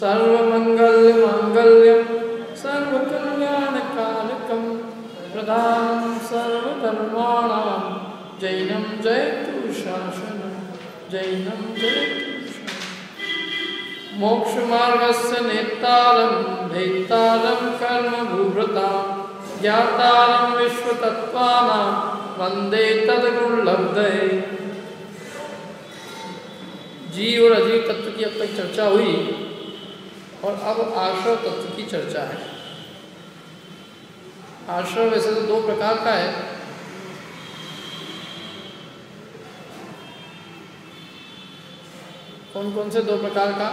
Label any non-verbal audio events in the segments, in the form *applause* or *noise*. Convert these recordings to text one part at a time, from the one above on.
सर्वमङ्गल्यमङ्गल्यं सर्वकल्याणकालकं प्रधानं सर्वधर्माणां जैनं जयतु शासनं जैनं जयतु मोक्षमार्गस्य नेतालं कर्म भूभृतां ज्ञातालं विश्वतत्त्वानां वन्दे तदनुलब्धये जीव और अजीव तत्व की अब तक चर्चा हुई और अब आश्रव तत्व की चर्चा है। आश्रव वैसे तो दो प्रकार का है। कौन कौन से दो प्रकार का?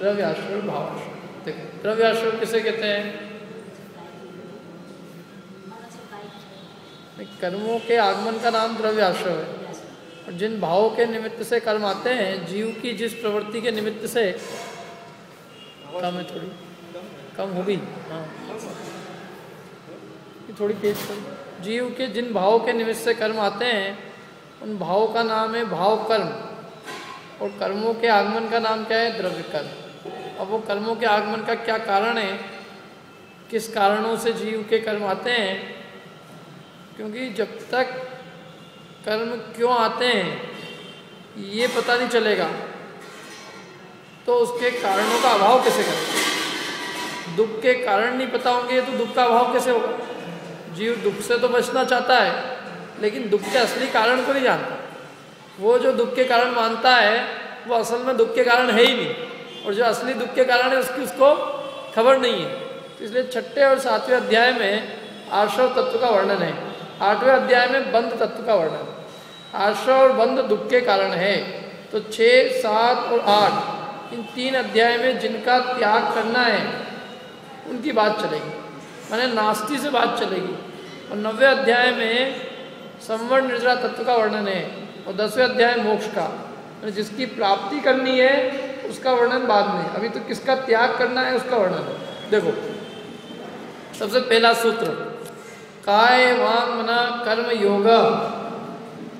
द्रव्य आश्रव भाव देखो द्रव्य आश्रव किसे कहते हैं? कर्मों के आगमन का नाम द्रव्य आश्रव है। जिन भावों के निमित्त से कर्म आते हैं, जीव की जिस प्रवृत्ति के निमित्त से कम है थोड़ी। कम होगी। हाँ। थोड़ी तेज करो जीव के जिन भावों के निमित्त से कर्म आते हैं, उन भावों का नाम है भाव कर्म। और कर्मों के आगमन का नाम क्या है? द्रव्य कर्म। अब वो कर्मों के आगमन का क्या कारण है? किस कारणों से जीव के कर्म आते हैं? क्योंकि जब तक कर्म क्यों आते हैं? ये पता नहीं चलेगा। तो उसके कारणों का अभाव कैसे करें? दुख के कारण नहीं पता होंगे तो दुख का अभाव कैसे होगा? जीव दुख से तो बचना चाहता है, लेकिन दुख के असली कारण को नहीं जानता। वो जो दुख के कारण मानता है, वो असल में दुख के कारण है ही नहीं। और जो असली दुख के कारण है, उसकी उसको खबर नहीं है। तो इसलिए छठे और सातवें अध्याय में आश्रव तत्व का वर्णन है। आठवें अध्याय में बंध तत्व का वर्णन। आश्रय और बंध दुख के कारण है। तो छः सात और आठ, इन तीन अध्याय में जिनका त्याग करना है, उनकी बात चलेगी। मैंने नास्ती से बात चलेगी। और नवे अध्याय में संवर्ण निर्जरा तत्व का वर्णन है। और दसवें अध्याय मोक्ष का। माने जिसकी प्राप्ति करनी है, उसका वर्णन बाद में। अभी तो किसका त्याग करना है, उसका वर्णन देखो, सबसे पहला सूत्र। काय वांग मना कर्म योग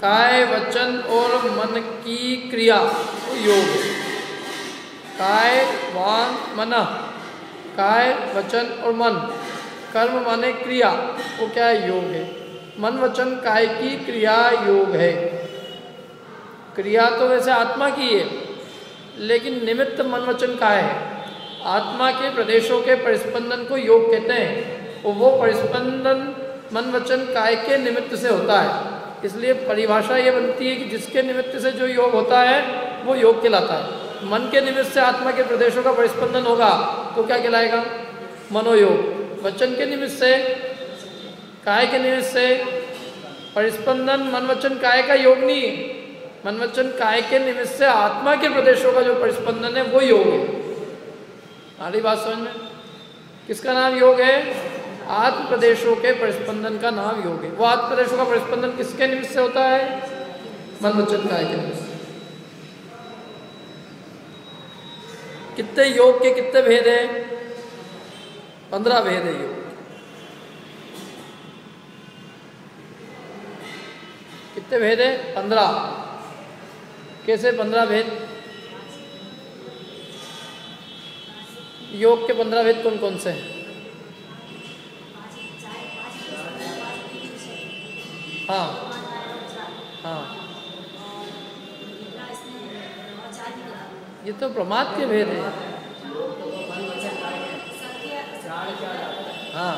काय वचन और मन की क्रिया? योग। काय वांग मना काय वचन और मन? कर्म माने क्रिया, वो क्या है योग है? मन वचन काय की क्रिया योग है? क्रिया तो वैसे आत्मा की है, लेकिन निमित्त मन वचन का है? आत्मा के प्रदेशों के परिस्पंदन को योग कहते हैं वो परिस्पंदन मन वचन काय के निमित्त से होता है। इसलिए परिभाषा ये बनती है कि जिसके निमित्त से जो योग होता है, वो योग कहलाता है। मन के निमित्त से आत्मा के प्रदेशों का परिस्पंदन होगा तो क्या कहलाएगा? मनोयोग। वचन के निमित्त से, काय के निमित्त से? परिस्पंदन। मन वचन काय का योग नहीं है। मन वचन काय के निमित्त से आत्मा के प्रदेशों का जो परिस्पंदन है, वो योग है। हमारी बात समझ में? किसका नाम योग है? आत्म प्रदेशों के परिस्पंदन का नाम योग। है वो आत्म प्रदेशों का परिस्पंदन किसके निमित्त से होता है? मन वचन काय के निमित्त कितने योग के कितने भेद हैं? पंद्रह भेद है योग कितने भेद है? पंद्रह। कैसे पंद्रह भेद? योग के पंद्रह भेद कौन कौन से हैं? हाँ। हाँ। ये तो प्रमाद के भेद है। हाँ।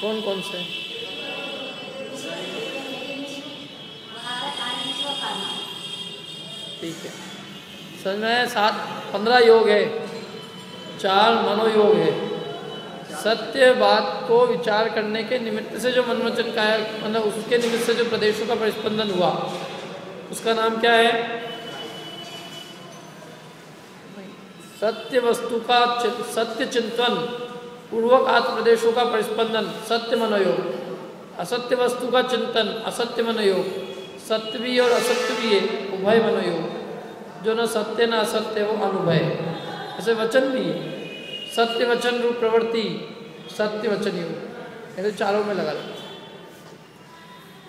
कौन कौन से? ठीक है। समझ में सात, पंद्रह योग है। चार मनोयोग है। सत्य बात को विचार करने के निमित्त से जो मनोवचन का है मतलब उसके निमित्त से जो प्रदेशों का परिस्पंदन हुआ, उसका नाम क्या है? सत्य वस्तु का सत्य चिंतन पूर्वक आत्म प्रदेशों का परिस्पंदन सत्य मनोयोग। असत्य वस्तु का चिंतन, असत्य मनोयोग। सत्य भी और असत्य भी है, उभय मनोयोग। जो न सत्य न असत्य, वो अनुभय। ऐसे वचन भी है। सत्य वचन रूप प्रवृत्ति, सत्य वचन योग ऐसे चारों में लगा लेते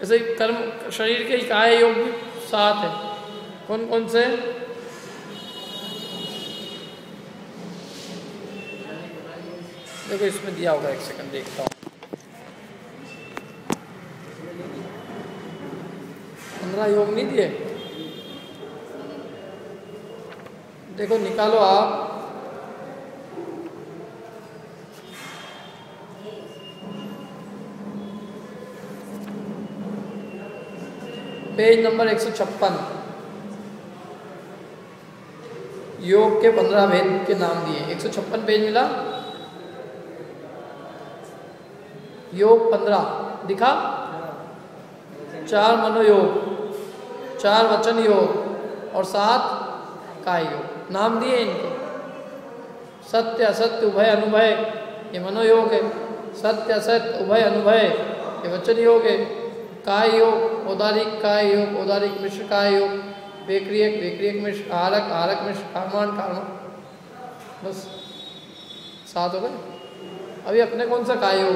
ऐसे कर्म, शरीर के काय योग भी सात है। कौन कौन से? देखो, इसमें दिया होगा एक सेकंड देखता हूँ। पंद्रह योग नहीं दिए? देखो, निकालो आप। पेज नंबर एक सौ छप्पन। योग के पंद्रह भेद के नाम दिए। एक सौ छप्पन पेज मिला। योग पंद्रह, दिखा? चार मनोयोग, चार वचन योग, और सात काय। योग नाम दिए इनको। सत्य, असत्य, उभय, अनुभय, ये मनोयोग है। सत्य, असत्य, उभय, अनुभय, ये वचन योग है। काय योग? औदारिक काय योग? औदारिक मिश्र काय योग? बेक्रियक बेक्रियक मिश्र, आरक आरक मिश्र कार्मान कार्म बस, सात हो गए। अभी अपने कौन सा काय योग?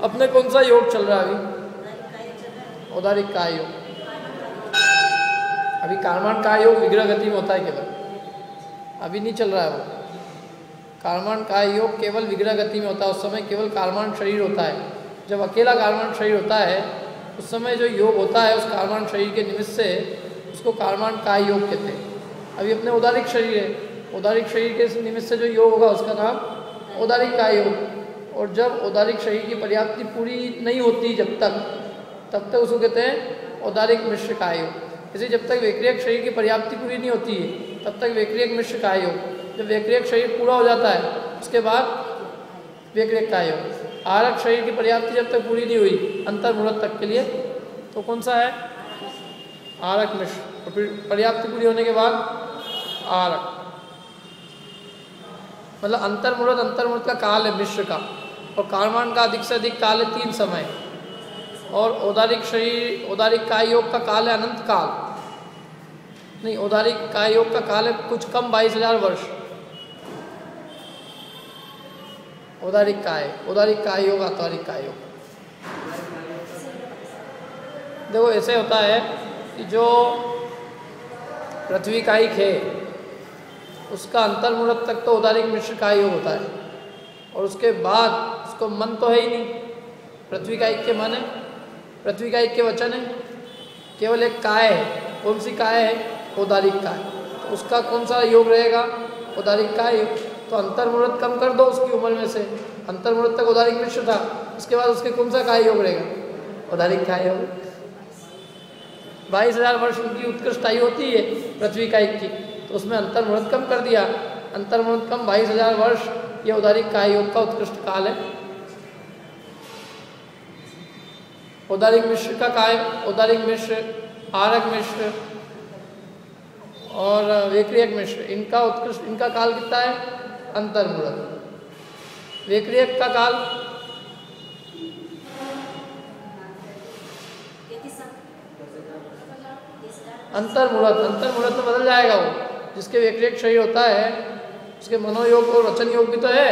अपने कौन सा योग चल रहा है अभी? औदारिक काय योग। अभी कार्मान काय योग विग्रह गति में होता है केवल। अभी नहीं चल रहा है वो। कार्मान का योग केवल विग्रह गति में होता है, उस समय केवल कार्मान शरीर होता है। जब अकेला कार्मान शरीर होता है, उस समय जो योग होता है, उस कार्मान शरीर के निमित्त से उसको कार्मान का योग कहते हैं। अभी अपने उदारिक शरीर है। उदारिक शरीर के निमित्त से जो योग होगा, उसका नाम उदारिक का योग। और जब उदारिक शरीर की पर्याप्ति पूरी नहीं होती जब तक, तब तक उसको कहते हैं औदारिक मिश्र का योग। इसे जब तक वैक्रियक शरीर की पर्याप्ति पूरी नहीं होती है, तब तक वैक्रियक मिश्र काय योग जब वैक्रियक शरीर पूरा हो जाता है, उसके बाद वैक्रियक काय योग आरक शरीर की पर्याप्ति जब तक पूरी नहीं हुई अंतर मुहूर्त तक के लिए तो कौन सा है? आरक मिश्र फिर पर्याप्ति पूरी होने के बाद आरक मतलब अंतर मुहूर्त अंतर मुहूर्त का काल है मिश्र का। और कार्मान का अधिक से अधिक काल है तीन समय। और औदारिक शरीर, औदारिक काय योग का काल है अनंत काल। नहीं, औदारिक काय योग का काल है कुछ कम बाईस हज़ार वर्ष। औदारिक काय? औदारिक काय योग आत्वारिक काय योग देखो, ऐसे होता है कि जो पृथ्वी कायिक है, उसका अंतर मुहूर्त तक तो औदारिक मिश्र काय योग होता है। और उसके बाद उसको मन तो है ही नहीं। पृथ्वी कायिक के मन है। पृथ्वी का एक के वचन है। केवल एक काय है। कौन सी काय है? औदारिक काय। तो उसका कौन सा योग रहेगा? औदारिक काय योग तो अंतर मुहूर्त कम कर दो उसकी उम्र में से। अंतर मुहूर्त तक औदारिक मिश्र था। उसके बाद उसके कौन सा काय योग रहेगा? औदारिक काय योग बाईस हज़ार वर्ष उनकी उत्कृष्ट आयु होती है पृथ्वी का एक की। तो उसमें अंतर मुहूर्त कम कर दिया। अंतर मुहूर्त कम बाईस हज़ार वर्ष ये औदारिक काय योग का उत्कृष्ट काल है। औदारिक मिश्र का काय? औदारिक मिश्र आरक मिश्र और वेक्रियक मिश्र। इनका उत्कृष्ट, इनका काल कितना है? अंतर मुहूर्त वेक्रियक का काल? अंतर मुहूर्त अंतर मुहूर्त में बदल जाएगा वो। जिसके वेक्रियक शरीर होता है, उसके मनोयोग और वचन योग भी तो है।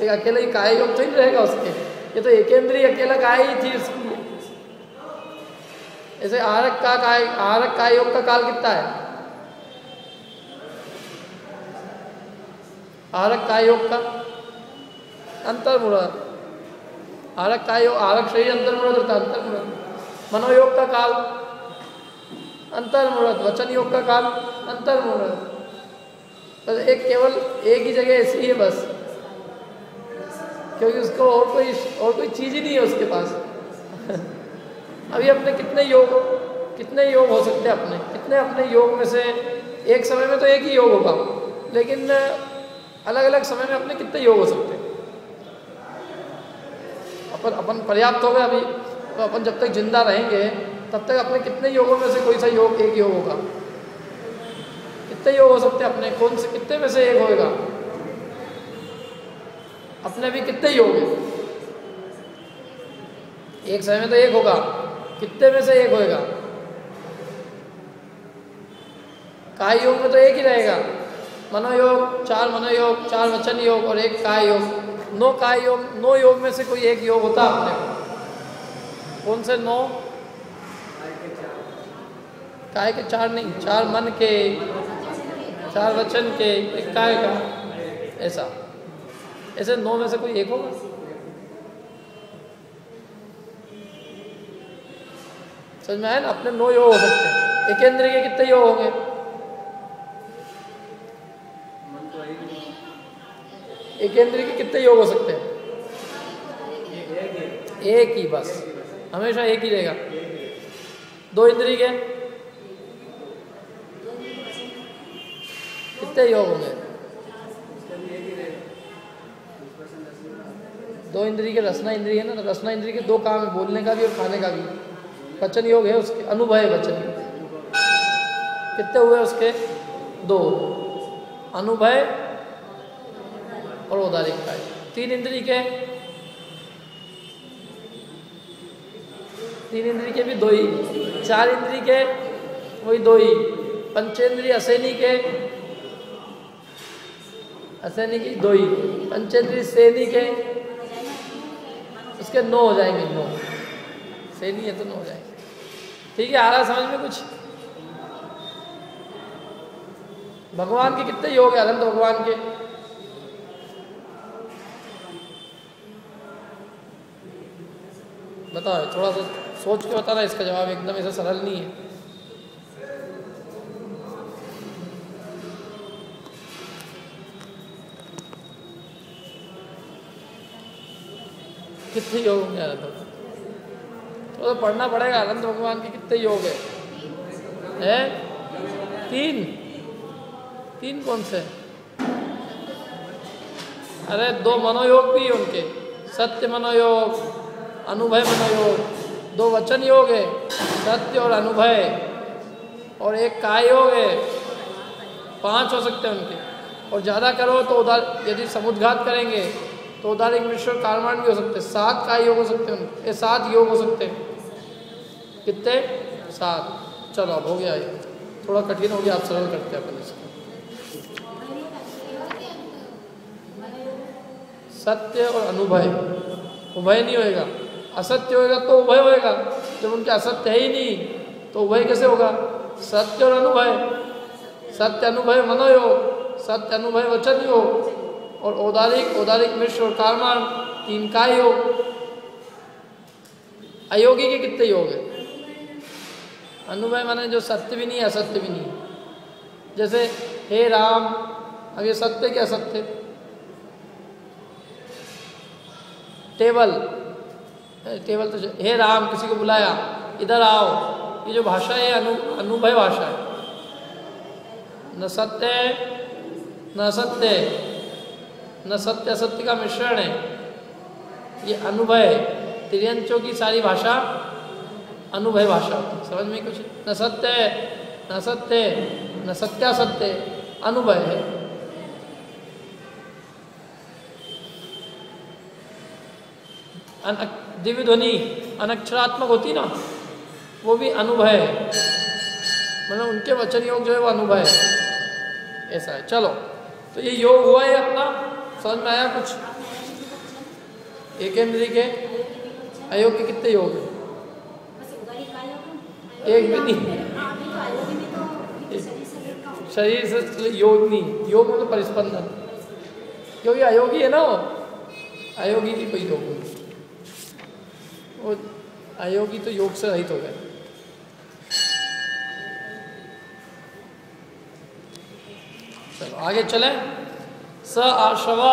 एक अकेला ही काय योग तो ही रहेगा उसके। ये तो एकेंद्रीय, अकेला काय ही थी उसकी ऐसे आरक का काय, आरक काय योग का काल कितना है? आरक काय योग का? अंतर मुहूर्त आरक काय योग, आरक शरीर अंतर मुहूर्त होता है अंतर मुहूर्त मनोयोग का काल। अंतर मुहूर्त वचन योग का काल अंतर मुहूर्त बस एक केवल एक ही जगह ऐसी है बस। क्योंकि उसको और कोई और कोई चीज़ ही नहीं है उसके पास। *laughs* अभी अपने कितने योग कितने योग हो सकते हैं अपने? कितने अपने योग में से एक समय में तो एक ही योग होगा, लेकिन अलग अलग समय में अपने कितने योग हो सकते हैं? अपन अपन पर्याप्त हो गए अभी तो अपन जब तक ज़िंदा रहेंगे, तब तक अपने कितने योगों में से कोई सा योग एक योग होगा? कितने योग हो सकते हैं अपने? कौन से, कितने में से एक होएगा? अपने भी कितने योग है? एक समय में तो एक होगा। कितने में से एक होएगा? काय योग में तो एक ही रहेगा। मनोयोग, चार मनोयोग, चार वचन योग और एक काय योग नौ काय योग नौ योग में से कोई एक योग होता अपने कौन से नौ? काय के चार नहीं, चार मन के, चार वचन के, एक काय का? ऐसा। ऐसे नौ में से कोई एक होगा? समझ में आया ना? अपने नौ योग हो सकते हैं। एक इंद्रिय के कितने योग होंगे? एक इंद्रिय के कितने योग हो सकते हैं? एक ही बस। हमेशा एक ही रहेगा। दो इंद्रिय के? कितने योग होंगे? दो इंद्रिय के रसना इंद्रिय है ना? तो रसना इंद्रिय के दो काम है, बोलने का भी और खाने का भी। वचन योग है, उसके अनुभव वचन। योग कितने हुए उसके? दो। अनुभय और उदारिक का तीन इंद्री के? तीन इंद्री के भी दो ही। चार इंद्री के, वही दो ही। पंचेंद्रिय असैनी के। असैनी की दो ही। पंचेंद्रिय सैनी के। उसके नौ हो जाएँगे नौ। सैनी है तो नौ हो जाएँगे। ठीक है, आ रहा समझ में कुछ? भगवान के कितने योग है, अनंत भगवान के? बताओ, थोड़ा सा सोच के बताना, इसका जवाब एकदम ऐसा सरल नहीं है। कितने योग होंगे अनंत तो, पढ़ना पड़ेगा अनंत भगवान के कितने योग है? है? तीन। तीन कौन से? अरे दो मनोयोग भी उनके। सत्य मनोयोग अनुभव मनोयोग। दो वचन योग है सत्य और अनुभव। और एक काय योग है पाँच हो सकते हैं उनके। और ज़्यादा करो तो उदार यदि समुद्घात करेंगे तो उदार एक विश्व कारमान भी हो सकते हैं। सात काय योग हो सकते हैं उनके। सात योग हो सकते हैं। कितने? सात। चलो, अब हो गया ये। थोड़ा कठिन हो गया, आप सरल करते हैं अपन इसको। सत्य और अनुभव उभय नहीं होएगा। असत्य होएगा तो उभय होएगा। जब उनके असत्य है ही नहीं तो उभय कैसे होगा? सत्य और अनुभय। सत्य अनुभव मनोयोग सत्य अनुभव वचन योग और औदारिक औदारिक, मिश्र और कारमान तीन का योग अयोगी के कितने योग है? अनुभव माने जो सत्य भी नहीं, असत्य भी नहीं। जैसे, हे राम, अब ये सत्य क्या सत्य? टेबल। टेबल तो हे राम, किसी को बुलाया, इधर आओ। ये जो भाषा है, अनु अनुभव भाषा है। न सत्य न सत्य न सत्य असत्य का मिश्रण है। ये अनुभव त्रियंचों की सारी भाषा अनुभव भाषा। होती समझ में कुछ? न सत्य न सत्य, न सत्या सत्य अनुभव है। दिव्य ध्वनि अनक्षरात्मक होती ना, वो भी अनुभव है। मतलब उनके वचन योग जो है वो अनुभव है। ऐसा है। चलो तो ये योग हुआ है अपना। समझ में आया कुछ? एक के अयोग के कितने योग है? एक भी नहीं। शरीर से योग नहीं। योग मतलब परिस्पंदन। क्योंकि अयोगी है ना वो। अयोगी की कोई योग नहीं। वो अयोगी तो योग से रहित हो गए। चलो, आगे चले। स आश्रवा,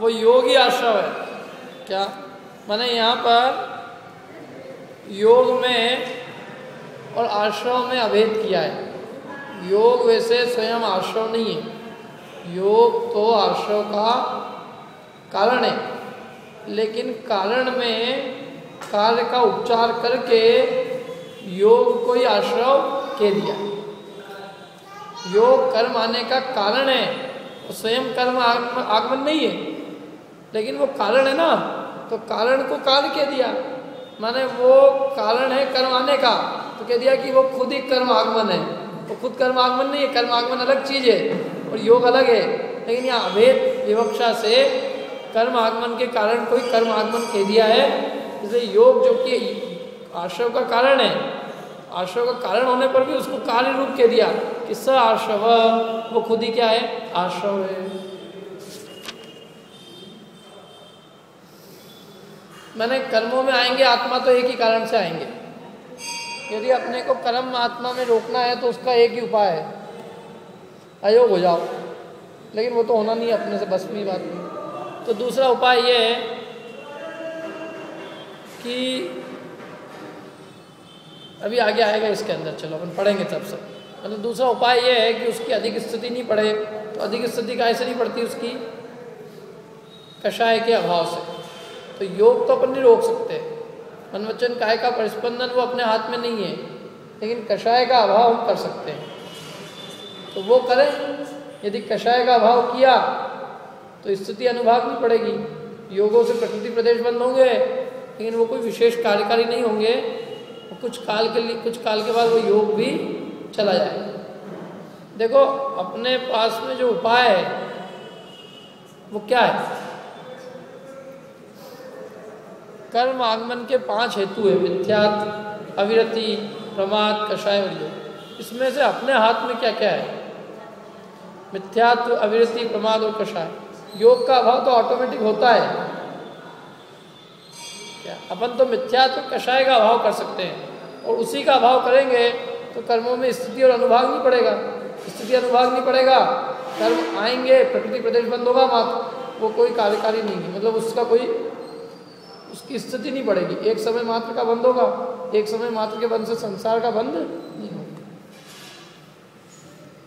वो योगी आश्रव है। क्या? मैंने यहाँ पर योग में और आश्रव में अभेद किया है। योग वैसे स्वयं आश्रव नहीं है। योग तो आश्रव का कारण है। लेकिन कारण में कार्य का उपचार करके योग को ही आश्रव कह दिया। योग कर्म आने का कारण है तो स्वयं कर्म आगमन नहीं है। लेकिन वो कारण है ना तो कारण को कार्य कह दिया। माने वो कारण है कर्म आने का। तो कह दिया कि वो खुद ही कर्म आगमन है। वो खुद कर्म आगमन नहीं है, कर्म आगमन अलग चीज़ है और योग अलग है। लेकिन यहाँ अभेद विवक्षा से कर्म आगमन के कारण कोई कर्म आगमन कह दिया है। इसलिए योग जो कि आश्रव का कारण है। आश्रव का कारण होने पर भी उसको कार्य रूप कह दिया कि स आश्रव, वो खुद ही क्या है? आश्रव है। मैंने कर्मों में आएँगे, आत्मा तो एक ही कारण से आएँगे। यदि अपने को कर्म आत्मा में रोकना है तो उसका एक ही उपाय है। अयोग हो जाओ। लेकिन वो तो होना नहीं अपने से, बस में बात नहीं। तो दूसरा उपाय ये है कि अभी आगे आएगा इसके अंदर, चलो अपन पढ़ेंगे तब सब मतलब दूसरा उपाय ये है कि उसकी अधिक स्थिति नहीं पड़े तो अधिक स्थिति कैसे नहीं पड़ती उसकी कषाय के अभाव से। तो योग तो अपन नहीं रोक सकते। मन वचन काय का परिस्पंदन, वो अपने हाथ में नहीं है, लेकिन कषाय का अभाव हम कर सकते हैं। तो वो करें, यदि कषाय का अभाव किया तो स्थिति अनुभाग नहीं पड़ेगी। योगों से प्रकृति प्रदेश बंद होंगे, लेकिन वो कोई विशेष कार्यकारी नहीं होंगे कुछ काल के लिए, कुछ काल के बाद वो योग भी चला जाए देखो, अपने पास में जो उपाय है, वो क्या है? कर्म आगमन के पाँच हेतु है, मिथ्यात, अविरति, प्रमाद, कषाय और योग इसमें से अपने हाथ में क्या क्या है? मिथ्यात्व अविरति, प्रमाद और कषाय। योग का अभाव तो ऑटोमेटिक होता है। क्या? अपन तो मिथ्यात्व कषाय का अभाव कर सकते हैं। और उसी का अभाव करेंगे तो कर्मों में स्थिति और अनुभाग नहीं पड़ेगा। स्थिति अनुभाग नहीं पड़ेगा। कर्म आएँगे, प्रकृति प्रदेश बंद होगा मात्र। वो कोई कार्यकारी नहीं है। मतलब उसका कोई स्थिति नहीं बढ़ेगी। एक समय मात्र का बंद होगा, एक समय मात्र के बंद से संसार का बंद नहीं होगा।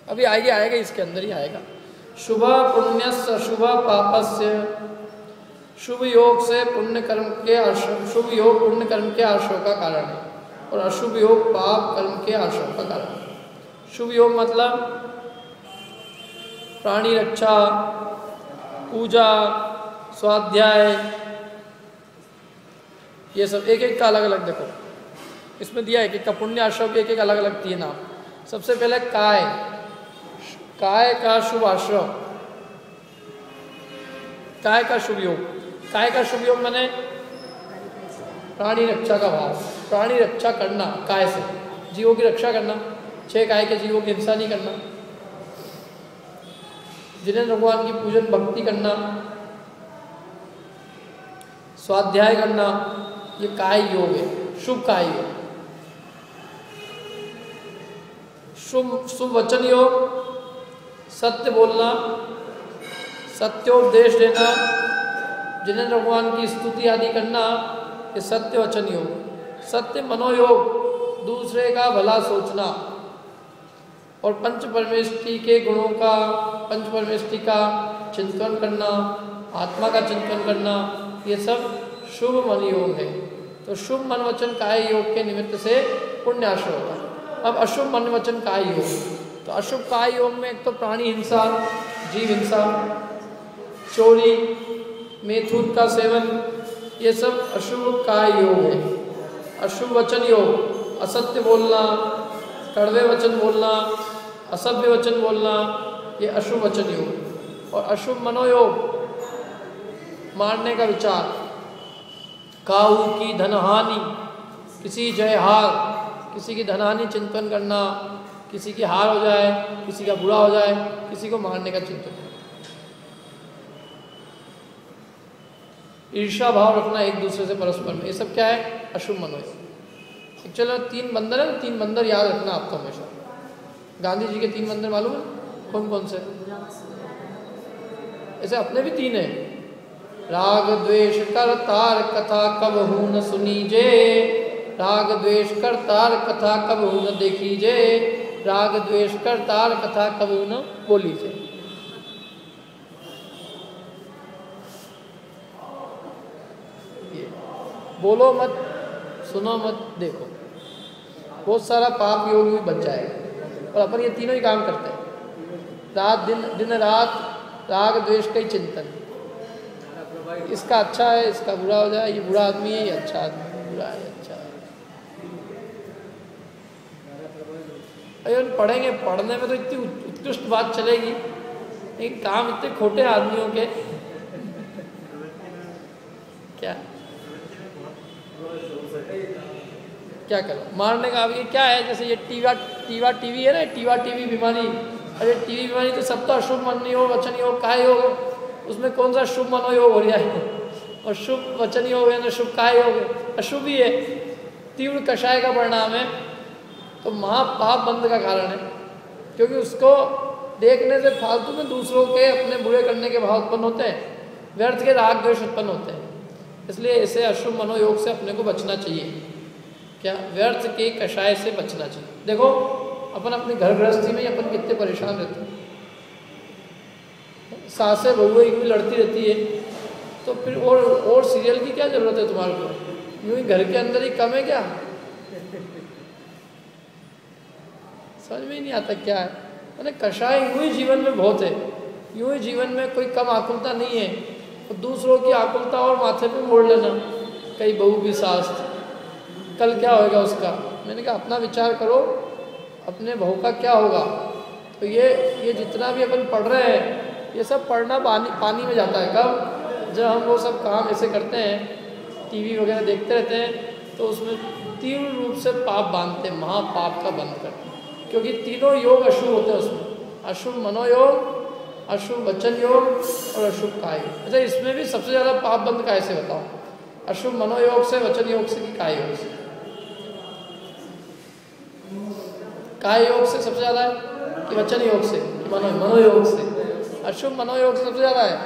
अभी आगे आएगा, इसके अंदर ही आएगा। शुभ पुण्य शुभ पापस्य। शुभ योग से पुण्य कर्म के शुभ योग पुण्य कर्म के आश्रम का कारण है, और अशुभ योग पाप कर्म के आश्रम का कारण है। शुभ योग मतलब प्राणी रक्षा, पूजा, स्वाध्याय ये सब, एक एक का अलग अलग देखो। इसमें दिया है कि का पुण्य आश्रम एक एक अलग अलग दिए नाम। सबसे पहले काय। काय का शुभ आश्रम काय का शुभ योग। काय का शुभ योग मैंने प्राणी रक्षा का भाव। प्राणी रक्षा करना, काय से? जीवों की रक्षा करना। छह काय के जीवों की हिंसा नहीं करना। जिन्हें भगवान की पूजन, भक्ति करना। स्वाध्याय करना। ये काय योग है? शुभ काय योग? शुभ शुभ वचन योग, सत्य बोलना सत्योपदेश देना, जिन्हें भगवान की स्तुति आदि करना, ये सत्य वचन योग सत्य मनोयोग, दूसरे का भला सोचना। और पंच परमेष्टि के गुणों का, पंच परमेष्टि का चिंतन करना, आत्मा का चिंतन करना, ये सब शुभ मन योग है। तो शुभ मन वचन काय योग के निमित्त से पुण्याश्रय होता है। अब अशुभ मन वचन काय योग? तो अशुभ काय योग में एक तो प्राणी हिंसा, जीव हिंसा, चोरी, मेथुन का सेवन, ये सब अशुभ काय योग है। अशुभ वचन योग, असत्य बोलना, कड़वे वचन बोलना, असभ्य वचन बोलना, ये अशुभ वचन योग। और अशुभ मनोयोग, मारने का विचार। काऊ की धनहानि, किसी जय हार, किसी की धनहानि चिंतन करना, किसी की हार हो जाए, किसी का बुरा हो जाए, किसी को मारने का चिंतन ईर्षा भाव रखना एक दूसरे से परस्पर में, ये सब क्या है? अशुभ मनोयोग चलो तीन बंदर है, तीन बंदर याद रखना आपको हमेशा। गांधी जी के तीन बंदर मालूम है? कौन कौन से? ऐसे अपने भी तीन है। राग द्वेष कर तार कथा कब हूँ न सुनीजे। राग द्वेष कर तार कथा कब हूँ न देखीजे। राग द्वेष कर तार कथा कब हूँ न बोलीजे। बोलो मत, सुनो मत, देखो। बहुत सारा पाप योग भी बच जाएगा और अपन ये तीनों ही काम करते हैं। रात, दिन दिन, रात राग द्वेष का ही चिंतन। इसका अच्छा है, इसका बुरा हो जाए, ये बुरा आदमी है, ये अच्छा आदमी है, बुरा है अच्छा अरे पढ़ेंगे, पढ़ने में तो इतनी उत्कृष्ट बात चलेगी। लेकिन काम इतने खोटे आदमियों के। क्या? क्या करो? मारने का ये क्या है? जैसे ये टीवा टीवा टीवी है ना, टीवा टीवी बीमारी। अरे टीवी बीमारी तो सब तो अशुभ मन योग वचन योग काय योग उसमें कौन सा शुभ मनोयोग हो रहा है? और शुभ वचन योग है ना शुभ काय योग अशुभ ही है। तीव्र कषाय का परिणाम है। तो महापाप बंद का कारण है। क्योंकि उसको देखने से फालतू में दूसरों के अपने बुरे करने के भाव उत्पन्न होते हैं। व्यर्थ के राग द्वेष उत्पन्न होते हैं। इसलिए ऐसे अशुभ मनोयोग से अपने को बचना चाहिए। क्या व्यर्थ के कषाय से बचना चाहिए? देखो, अपन अपनी घर गृहस्थी में अपन कितने परेशान रहते हैं। सासें एक भी लड़ती रहती है। तो फिर और और सीरियल की क्या ज़रूरत है तुम्हारे को? यूँ ही घर के अंदर ही कम है क्या? समझ में ही नहीं आता क्या है। मैंने कषाय यूँ ही जीवन में बहुत है। यूँ ही जीवन में कोई कम आकुलता नहीं है। तो दूसरों की आकुलता और माथे पे मोड़ लेना, कई बहू भी सास। कल क्या होगा उसका? मैंने कहा, अपना विचार करो, अपने बहू का क्या होगा? तो ये ये जितना भी अपन पढ़ रहे हैं ये सब पढ़ना पानी पानी में जाता है। कब? जब हम वो सब काम ऐसे करते हैं, टीवी वगैरह देखते रहते हैं तो उसमें तीव्र रूप से पाप बांधते हैं, महापाप का बंद करते हैं। क्योंकि तीनों योग अशुभ होते हैं उसमें। अशुभ मनोयोग अशुभ वचन योग और अशुभ काय अच्छा इसमें भी सबसे ज़्यादा पाप बंद कैसे बताओ। अशुभ मनोयोग से वचन योग से कि काय योग से? काय योग से सबसे ज़्यादा है कि वचन योग से मनो, मनोयोग से? अशुभ मनोयोग सबसे ज़्यादा है।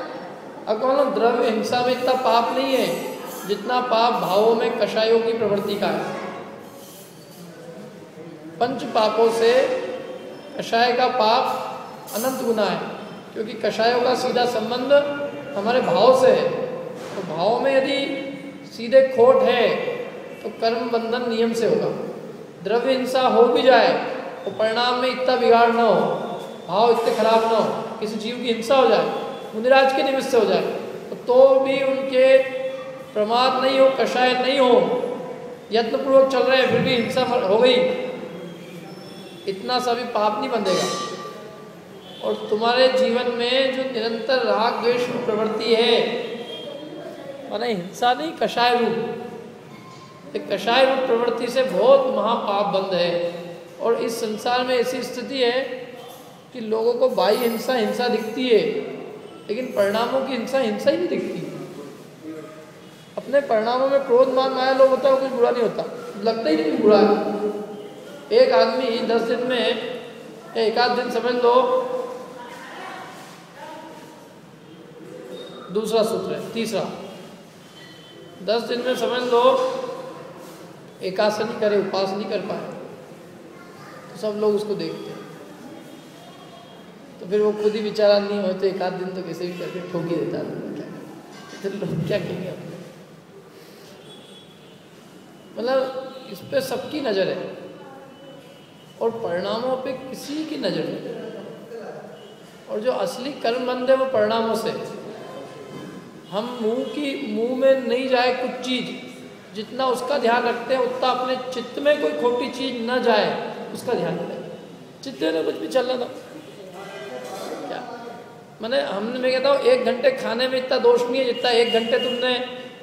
अब कौन द्रव्य हिंसा में इतना पाप नहीं है, जितना पाप भावों में कषायों की प्रवृत्ति का है। पंच पापों से कषाय का पाप अनंत गुना है, क्योंकि कषायों का सीधा संबंध हमारे भाव से है। तो भाव में यदि सीधे खोट है तो कर्म बंधन नियम से होगा। द्रव्य हिंसा हो भी जाए तो परिणाम में इतना बिगाड़ ना हो। भाव इतने खराब ना हो किसी जीव की हिंसा हो जाए मुनिराज के निमित्त से हो जाए तो, तो भी उनके प्रमाद नहीं हो कषाय नहीं हो यत्नपूर्वक चल रहे हैं फिर भी हिंसा हो गई। इतना सा भी पाप नहीं बंधेगा। और तुम्हारे जीवन में जो निरंतर राग द्वेष प्रवृत्ति है माने हिंसा नहीं कषाय रूप। कषाय रूप प्रवृत्ति से बहुत महापाप बंद है। और इस संसार में ऐसी स्थिति है कि लोगों को बाह्य हिंसा हिंसा दिखती है, लेकिन परिणामों की हिंसा हिंसा ही नहीं दिखती। अपने परिणामों में क्रोध, मान, माया लोग होता है कुछ बुरा नहीं होता। लगता ही नहीं बुरा एक आदमी दस दिन में, एक आध दिन समझ लो, दूसरा सूत्र है, तीसरा। दस दिन में समझ लो, एकासन करे उपास नहीं कर पाए तो सब लोग उसको देखते हैं। तो फिर वो खुद ही विचारा नहीं हो तो एक आध दिन तो कैसे भी करके ठोक ही देता तो लोग क्या कहेंगे मतलब इस पर सबकी नज़र है और परिणामों पे किसी की नज़र नहीं। और जो असली कर्म बंद है वो परिणामों से हम मुँह की, मुँह में नहीं जाए कुछ चीज़, जितना उसका ध्यान रखते हैं, उतना अपने चित्त में कोई खोटी चीज़ न जाए, उसका ध्यान रखें। चित्त में कुछ भी चलना था क्या मैंने हमने मैं कहता हूँ, एक घंटे खाने में इतना दोष नहीं है जितना एक घंटे तुमने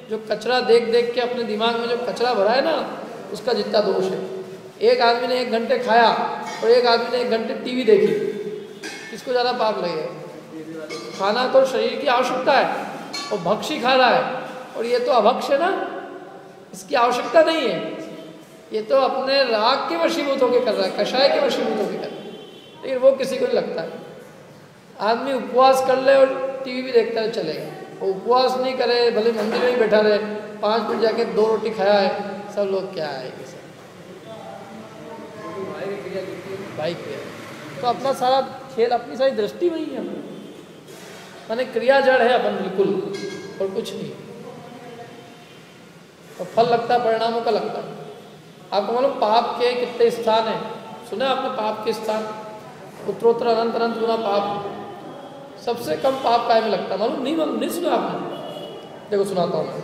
जो कचरा देख देख के अपने दिमाग में जो कचरा भरा है ना, उसका जितना दोष है। एक आदमी ने एक घंटे खाया और एक आदमी ने एक घंटे टीवी देखी। किसको ज़्यादा पाप लगेगा खाना तो शरीर की आवश्यकता है और भक्ष ही खा रहा है। और ये तो अभक्ष है ना, इसकी आवश्यकता नहीं है। ये तो अपने राग के वशीभूत होकर कर रहा है, कषाय के वशीभूत होकर कर रहा है। लेकिन वो किसी को नहीं लगता। है आदमी उपवास कर ले और टीवी भी देखता है चलेगा वो उपवास नहीं करे, भले मंदिर में ही बैठा रहे। पाँच मिनट जाके दो रोटी खाया है, सब लोग क्या आएँगे भाई क्रिया तो अपना सारा खेल, अपनी सारी दृष्टि वही है। मैंने क्रिया जड़ है अपन, बिल्कुल। और कुछ नहीं। और फल लगता है, परिणामों का लगता है। आपको मालूम पाप के कितने स्थान हैं? सुना आपने पाप के स्थान? उत्तरोत्तर अनंत अनंत गुना पाप। सबसे कम पाप काय में लगता मालूम? नहीं मालूम? नहीं सुना आपने? देखो, सुनाता हूँ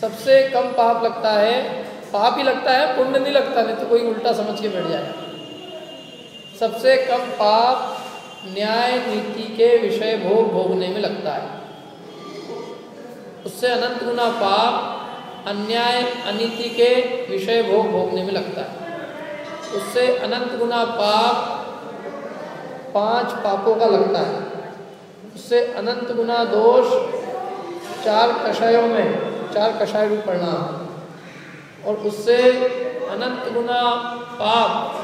सबसे कम पाप लगता है, पाप ही लगता है, पुण्य नहीं लगता, नहीं तो कोई उल्टा समझ के बैठ जाएगा सबसे कम पाप न्याय नीति के विषय भोग भोगने में लगता है। उससे अनंत गुना पाप अन्याय, अनीति के विषय भोग भोगने में लगता है। उससे अनंत गुना पाप पाँच पापों का लगता है। उससे अनंत गुना दोष चार कषायों में, चार कषाय भी पढ़ना। और उससे अनंत गुना पाप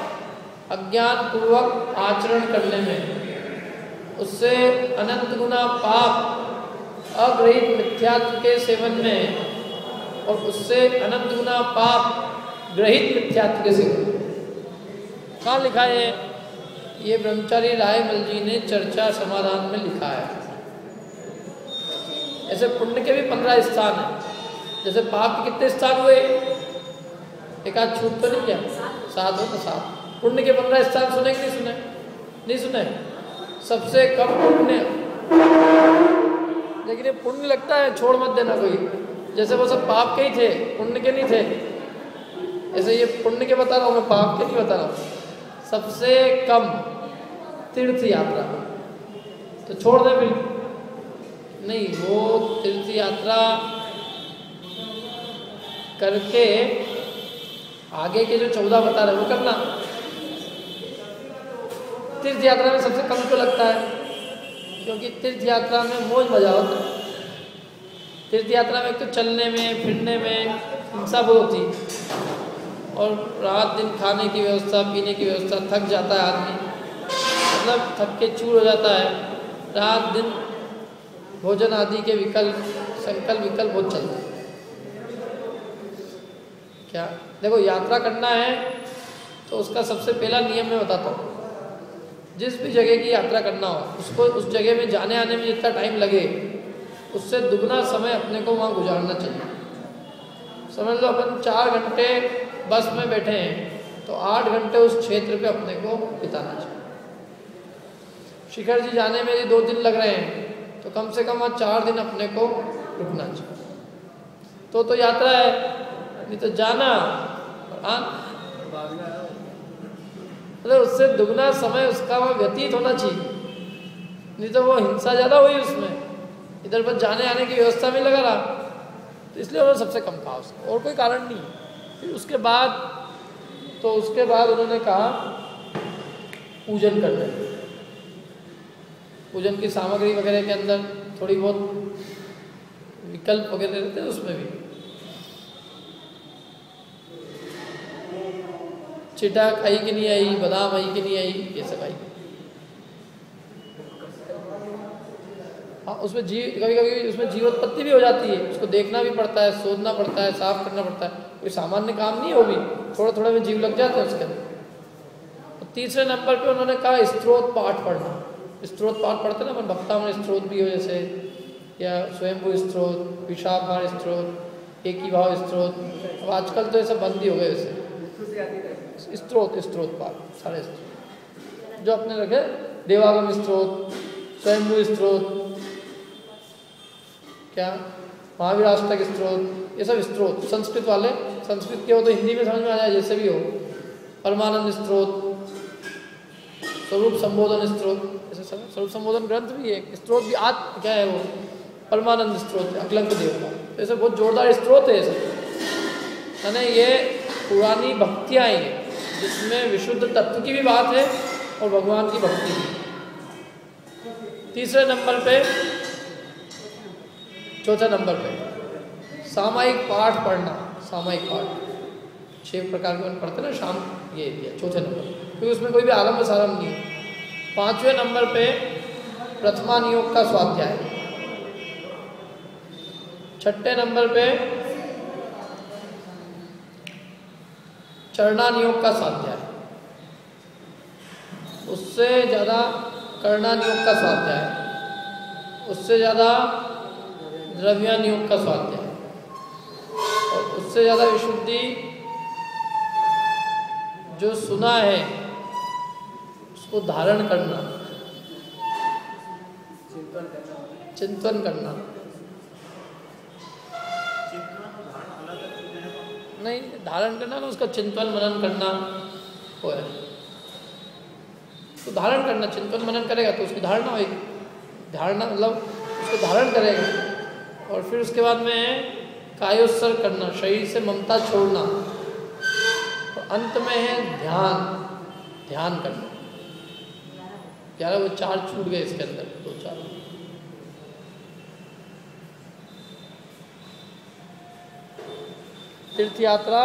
अज्ञान पूर्वक आचरण करने में। उससे अनंत गुना पाप अग्रहित मिथ्यात्व के सेवन में। और उससे अनंत गुना पाप ग्रहित मिथ्यात्व के सेवन कहाँ लिखा है? ये ब्रह्मचारी रायमल जी ने चर्चा समाधान में लिखा है। ऐसे पुण्य के भी पंद्रह स्थान हैं। जैसे पाप के कितने स्थान हुए? एक आध छूट तो नहीं किया सात हो तो सात पुण्य के पंद्रह स्थान सुने कि नहीं सुने? नहीं सुने। सबसे कम पुण्य। लेकिन ये पुण्य लगता है, छोड़ मत देना कोई। जैसे वो सब पाप के ही थे, पुण्य के नहीं थे। ऐसे ये पुण्य के बता रहा हूँ, मैं पाप के नहीं बता रहा हूँ। सबसे कम तीर्थ यात्रा तो छोड़ दे बिल्कुल नहीं, वो तीर्थ यात्रा करके आगे के जो चौदह बता रहे वो करना। तीर्थ यात्रा में सबसे कम क्यों लगता है? क्योंकि तीर्थ यात्रा में मौज मज़ा होता है तीर्थ यात्रा में एक तो चलने में, फिरने में बहुत होती और रात दिन खाने की व्यवस्था, पीने की व्यवस्था, थक जाता है आदमी। मतलब थक के चूर हो जाता है। रात दिन भोजन आदि के विकल्प, संकल्प, विकल्प बहुत चलते हैं। क्या? देखो, यात्रा करना है तो उसका सबसे पहला नियम मैं बताता हूँ। जिस भी जगह की यात्रा करना हो, उसको उस जगह में जाने, आने में जितना टाइम लगे, उससे दुगना समय अपने को वहाँ गुजारना चाहिए। समझ लो, अपन चार घंटे बस में बैठे हैं तो आठ घंटे उस क्षेत्र पे अपने को बिताना चाहिए। शिखर जी जाने में यदि दो दिन लग रहे हैं तो कम से कम वहाँ चार दिन अपने को रुकना चाहिए। तो तो यात्रा है, नहीं तो जाना। हाँ? मतलब उससे दुगना समय उसका वहाँ व्यतीत होना चाहिए। नहीं तो वो हिंसा ज़्यादा हुई उसमें। इधर पर जाने आने की व्यवस्था में लगा रहा। तो इसलिए उन्होंने सबसे कम कहा उसको। और कोई कारण नहीं फिर उसके बाद तो उसके बाद उन्होंने कहा, पूजन करने पूजन की सामग्री वगैरह के अंदर थोड़ी बहुत विकल्प वगैरह रहते हैं उसमें भी। चिटाक आई कि नहीं आई, बादाम आई कि नहीं आई, ये सब आई। हाँ उसमें जी कभी कभी उसमें जीवोत्पत्ति भी हो जाती है, उसको देखना भी पड़ता है सोधना पड़ता है, साफ़ करना पड़ता है। कोई सामान्य काम नहीं है भी थोड़ा थोड़ा में जीव लग जाते हैं उसके अंदर। तीसरे नंबर पे उन्होंने कहा, स्त्रोत पाठ पढ़ना। स्त्रोत पाठ पढ़ते ना, अपन भक्तावन स्त्रोत भी हो जैसे, या स्वयंभू स्त्रोत, विशाखार स्त्रोत एक ही भाव स्त्रोत। अब आजकल तो ये सब बंद ही हो गए वैसे। स्त्रोत स्त्रोत पाठ, सारे स्त्रोत। जो अपने रखे, देवागम स्त्रोत, स्वयंभू स्त्रोत, क्या? महावीर अष्टक स्त्रोत, ये सब स्त्रोत, संस्कृत वाले संस्कृत के हो तो हिंदी में समझ में आ जाए, जैसे भी हो। परमानंद स्त्रोत, स्वरूप संबोधन स्त्रोत, ऐसे स्वरूप संबोधन ग्रंथ भी है स्त्रोत भी आज क्या है वो? परमानंद स्त्रोत है अकलंक देव का तो ऐसे बहुत जोरदार स्त्रोत है ऐसे मैंने ये पुरानी भक्तियाँ हैं, जिसमें विशुद्ध तत्व की भी बात है और भगवान की भक्ति भी। तीसरे नंबर पे, चौथे नंबर पे, सामायिक पाठ पढ़ना। सामायिक पाठ। छह प्रकार के पढ़ते ना, शाम ये दिया, चौथे नंबर। क्योंकि उसमें कोई भी आरंभ सारंभ नहीं है। पाँचवें नंबर पे प्रथमा नियोग का स्वाध्याय। छठे नंबर पे चरणा नियोग का स्वाध्याय। उससे ज़्यादा कर्णा नियोग का स्वाध्याय। उससे ज़्यादा द्रव्या नियोग का स्वाध्याय। और उससे ज़्यादा विशुद्धि जो सुना है, उसको धारण करना। चिंतन करना। नहीं, धारण करना ना उसका चिंतन मनन करना वो है उसको धारण करना, चिंतन मनन करेगा तो उसकी धारणा होगी धारणा मतलब उसको धारण करेगा। और फिर उसके बाद में कायोत्सर करना, शरीर से ममता छोड़ना। और अंत में है ध्यान ध्यान करना। क्या वो चार छूट गए इसके अंदर, दो चार। तीर्थ यात्रा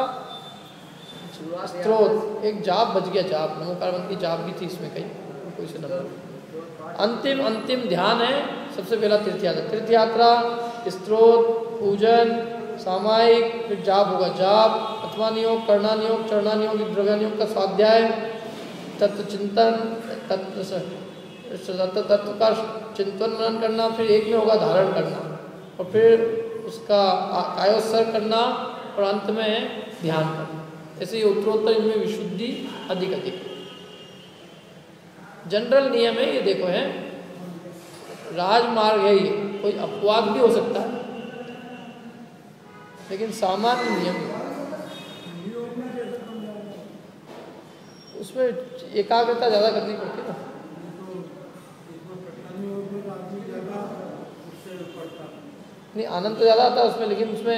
स्त्रोत एक जाप बच गया, जाप। नमो कारवन की जाप भी थी इसमें कहीं, कोई से नंबर अंतिम अंतिम ध्यान है सबसे पहला तीर्थ यात्रा तीर्थ यात्रा स्त्रोत पूजन सामायिक, फिर जाप होगा। जाप अथवा नियोग करना नियोग चढ़ना नियोग द्रव्या नियोग का स्वाध्याय, तत्व चिंतन, तत्व तत्व का चिंतन मनन करना, फिर एक में होगा धारण करना, और फिर उसका कायोत्सर करना, और अंत में ध्यान करना। ऐसे ही उत्तरोत्तर इनमें विशुद्धि अधिक अधिक। जनरल नियम है, ये देखो है, राजमार्ग है ये, कोई अपवाद भी हो सकता है। लेकिन सामान्य नियम उसमें एकाग्रता ज़्यादा करनी पड़ती है नहीं, आनंद तो ज़्यादा आता है उसमें, लेकिन उसमें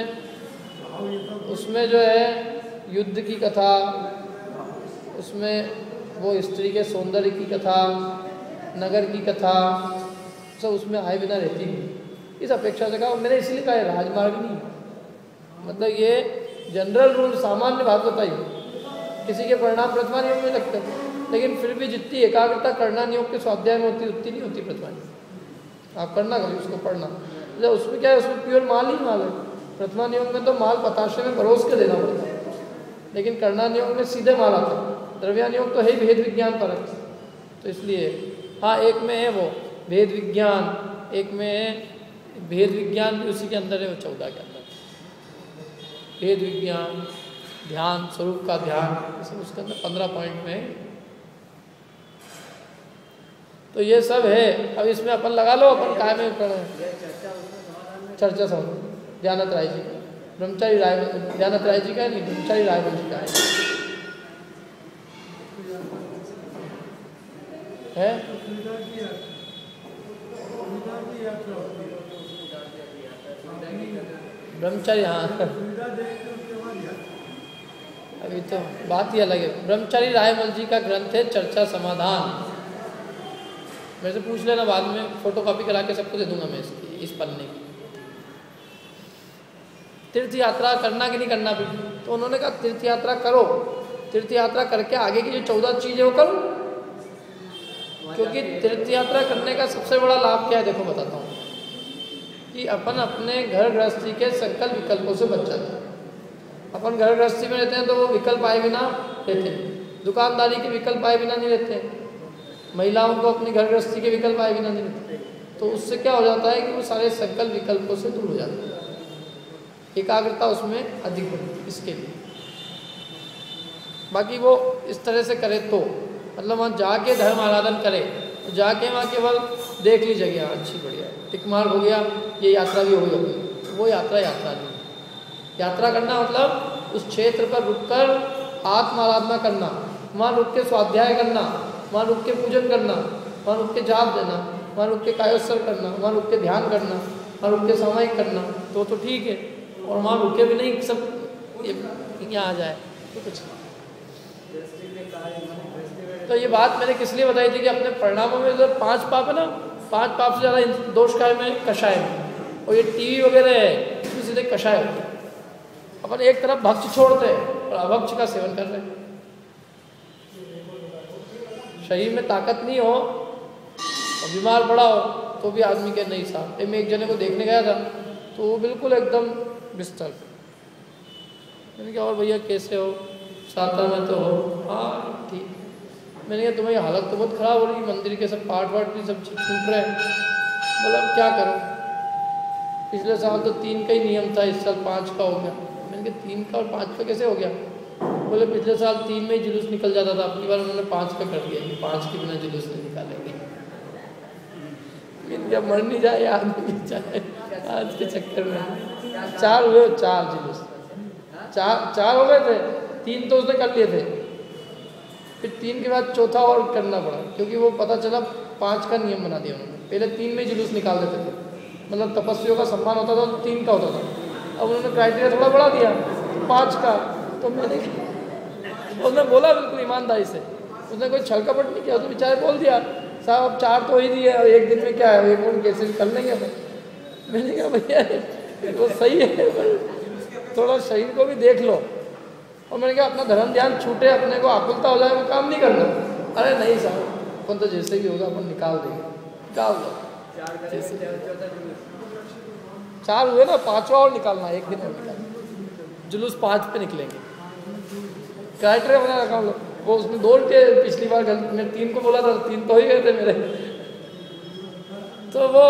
उसमें जो है, युद्ध की कथा, उसमें वो स्त्री के सौंदर्य की कथा, नगर की कथा, सब उसमें आए बिना रहती है इस अपेक्षा से कहा, मैंने इसलिए कहा राजमार्ग नहीं मतलब ये जनरल रूल सामान्य बात बताई। किसी के परिणाम प्रथमा नियोग में लगते हैं लेकिन फिर भी जितनी एकाग्रता करना नियोग के स्वाध्याय में होती, उतनी नहीं होती प्रथमा आप करना कभी उसको पढ़ना। जब उसमें क्या है, उसमें प्योर माल ही माल है। प्रथमा नियोग में तो माल पताशे में परोस के देना पड़ता है। लेकिन करना नियोग में सीधे माल आता है। द्रव्या नियोग तो है ही भेद विज्ञान पर। तो इसलिए हाँ एक में है वो भेद विज्ञान, एक में है भेद विज्ञान भी उसी के अंदर है वो चौदह के भेद विज्ञान, ध्यान, स्वरूप का ध्यान सब उसके अंदर पंद्रह पॉइंट में तो ये सब है। अब इसमें अपन लगा लो, अपन काय में करें चर्चा सब ध्यानत राय जी ब्रह्मचारी राय ध्यानत राय जी का नहीं? ब्रह्मचारी राय जी का है। ब्रह्मचारी हाँ। अभी तो बात ही अलग है। ब्रह्मचारी रायमल जी का ग्रंथ है चर्चा समाधान। मेरे से पूछ लेना बाद में फ़ोटो कॉपी करा के सबको दे दूँगा मैं इसकी, इस पन्ने की। तीर्थ यात्रा करना कि नहीं करना भी तो उन्होंने कहा तीर्थ यात्रा करो। तीर्थ यात्रा करके आगे की जो चौदह चीज़ें वो करो। क्योंकि तीर्थ यात्रा करने का सबसे बड़ा लाभ क्या है, देखो बताता हूँ। कि अपन अपने घर गृहस्थी के संकल्प विकल्पों से बच जाते हैं। अपन घर गृहस्थी में रहते हैं तो वो विकल्प आए बिना रहते हैं। दुकानदारी के विकल्प आए बिना नहीं रहते महिलाओं को अपनी घर गृहस्थी के विकल्प आए बिना नहीं रहते। तो उससे क्या हो जाता है कि वो सारे संकल्प विकल्पों से दूर हो जाते हैं। एकाग्रता उसमें अधिक होगी इसके लिए। बाकी वो इस तरह से करे तो मतलब वहाँ जाके धर्म आराधन करे तो जाके वहाँ केवल देख ली जगह अच्छी बढ़िया टिक मार्क हो गया, ये यात्रा भी हो गई वो यात्रा यात्रा नहीं यात्रा करना मतलब उस क्षेत्र पर रुककर आत्म आराधना करना, वहाँ रुक के स्वाध्याय करना, वहाँ रुक के पूजन करना, वहाँ रुक के जाप देना, वहाँ रुक के कायोत्सव करना, वहाँ रुक के ध्यान करना, वहाँ रुक के सामायिक करना तो तो ठीक है। और वहाँ रुके भी नहीं, सब यहाँ आ जाए तो कुछ तो ये बात मैंने किस लिए बताई थी कि अपने परिणामों में जो पाँच पाप है ना पाँच पाप से ज़्यादा दोष काय में? कषाय में। और ये टीवी वगैरह है, इसमें सीधे कषाय होते हैं। अपन एक तरफ़ भक्ष छोड़ते हैं और अभक्ष का सेवन कर रहे शरीर में ताकत नहीं हो, और बीमार पड़ा हो तो भी आदमी के नहीं साहब मैं एक जने को देखने गया था तो वो बिल्कुल एकदम बिस्तर कहा, और भैया कैसे हो? साता में तो हो। हाँ ठीक। मैंने कहा, तुम्हारी हालत तो बहुत ख़राब हो रही मंदिर के सब पार्ट वाट भी सब छूट रहे हैं। बोला क्या करो? पिछले साल तो तीन का ही नियम था, इस साल पाँच का हो गया। मैंने कहा, तीन का और पाँच का कैसे हो गया? बोले, पिछले साल तीन में जुलूस निकल जाता था अपनी बार उन्होंने पाँच का कर दिया पाँच के बिना जुलूस नहीं निकालेंगे। जब मर नहीं जाए आदमी जाए। आज के चक्कर में। चार हुए, चार जुलूस। चार चार हो गए थे। तीन तो उसने कर लिए थे। फिर तीन के बाद चौथा और करना पड़ा, क्योंकि वो पता चला पाँच का नियम बना दिया उन्होंने। पहले तीन में जुलूस निकाल देते थे। मतलब तपस्वियों का सम्मान होता था तो तीन का होता था। अब उन्होंने क्राइटेरिया थोड़ा बढ़ा दिया, पाँच का। तो मैंने उसने बोला बिल्कुल ईमानदारी से। उसने कोई छल कपट नहीं किया, उसने बेचारे बोल दिया, साहब अब चार तो ही दिए, और एक दिन में क्या है, एक दिन कैसे कर लेंगे अपन। मैंने कहा, भैया, वो सही है थोड़ा शरीर को भी देख लो। और मैंने कहा अपना धर्म ध्यान छूटे अपने को आकुलता हो जाए वो काम नहीं करना। अरे नहीं साहब अपन तो जैसे भी होगा अपन निकाल देंगे। निकाल दो। चार हुए ना पांचवा और निकालना एक दिन और निकालना। जुलूस पाँच पे निकलेंगे। क्राइटेरिया बना रखा हम लोग वो उसने दो पिछली बार गलती मैं तीन को बोला था तीन तो ही गए थे मेरे। तो वो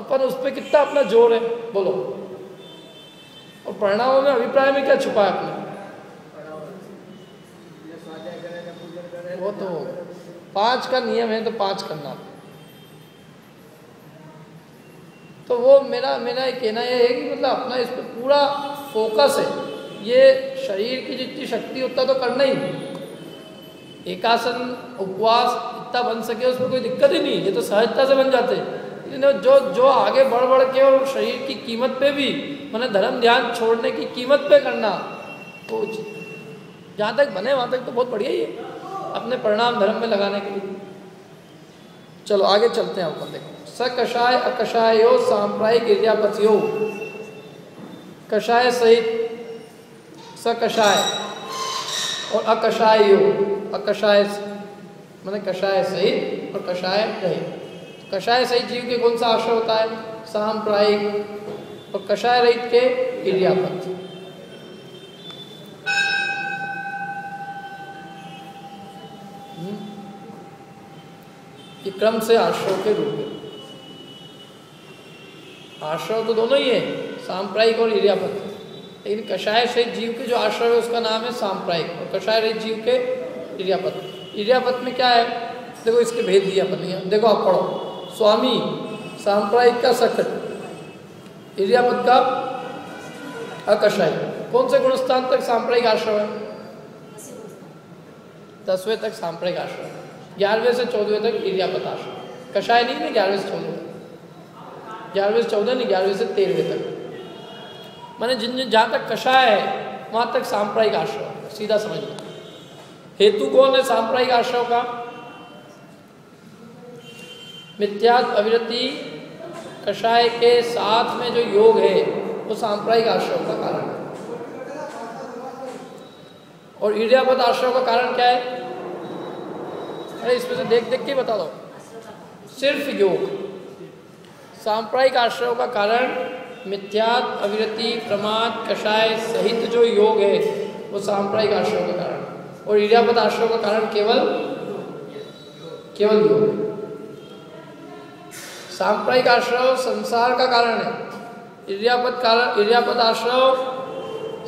अपन उस पर कितना अपना ज़ोर है बोलो। और परिणामों में अभिप्राय में क्या छुपा है अपने? वो तो पाँच का नियम है तो पाँच करना। तो वो मेरा मेरा कहना ये है कि मतलब अपना इस पर पूरा फोकस है। ये शरीर की जितनी शक्ति उतना तो करना ही एकासन उपवास, इतना बन सके, उसमें कोई दिक्कत ही नहीं ये तो सहजता से बन जाते जो जो आगे बढ़ बढ़ के और शरीर की कीमत पे भी, मैंने धर्म ध्यान छोड़ने की कीमत पे करना तो जहाँ तक बने, वहाँ तक तो बहुत बढ़िया ही है। अपने परिणाम धर्म में लगाने के लिए। चलो, आगे चलते हैं अपन, देखो। स कषाय अकषाय यो सांप्रायिक गिरियापथ कषाय सहित स कषाय और अकषाय। अकषाय मैंने कषाय सहित और कषाय रहित कषाय सहित जीव के कौन सा आश्रय होता है? सांप्रायिक और कषाय रहित के इरियापत ये क्रम से आश्रव के रूप में। आश्रव तो दोनों ही है सांप्रायिक और इरियापत लेकिन कषाय से जीव के जो आश्रय है, उसका नाम है सांप्रायिक और कषाय रहित जीव के इरियापत इरियापत में क्या है? देखो इसके भेद दिया अपन देखो आप पढ़ो। स्वामी सांप्रायिक का सकट इरियापत का अकषाय। कौन से गुणस्थान तक सांप्रायिक आश्रय है? दसवें तक सांप्रायिक आश्रय ग्यारहवें से चौदहवें तक इरियापत आश्रय कषाय नहीं ना ग्यारहवें से चौदहवें ग्यारहवें से चौदह, नहीं ग्यारहवें से तेरहवें तक। मैंने जिन जिन, जहाँ तक कषाय है, वहाँ तक सांप्रायिक आश्रय सीधा समझ लो। हेतु कौन है सांप्रायिक आश्रय का? मिथ्यात अविरति कषाय के साथ में जो योग है, वो सांप्रायिक आश्रय का कारण है। और ईर्यापद आश्रय का कारण क्या है? अरे इसमें से देख देख के बता दो। सिर्फ़ योग। सांप्रायिक आश्रय का कारण मिथ्यात, अविरति, प्रमाद, कषाय सहित जो योग है, वो सांप्रायिक आश्रय का कारण। और ईर्यापद आश्रय का कारण केवल केवल योग सांप्रायिक आश्रय संसार का कारण है। इर्यापद कारण, इर्यापद आश्रय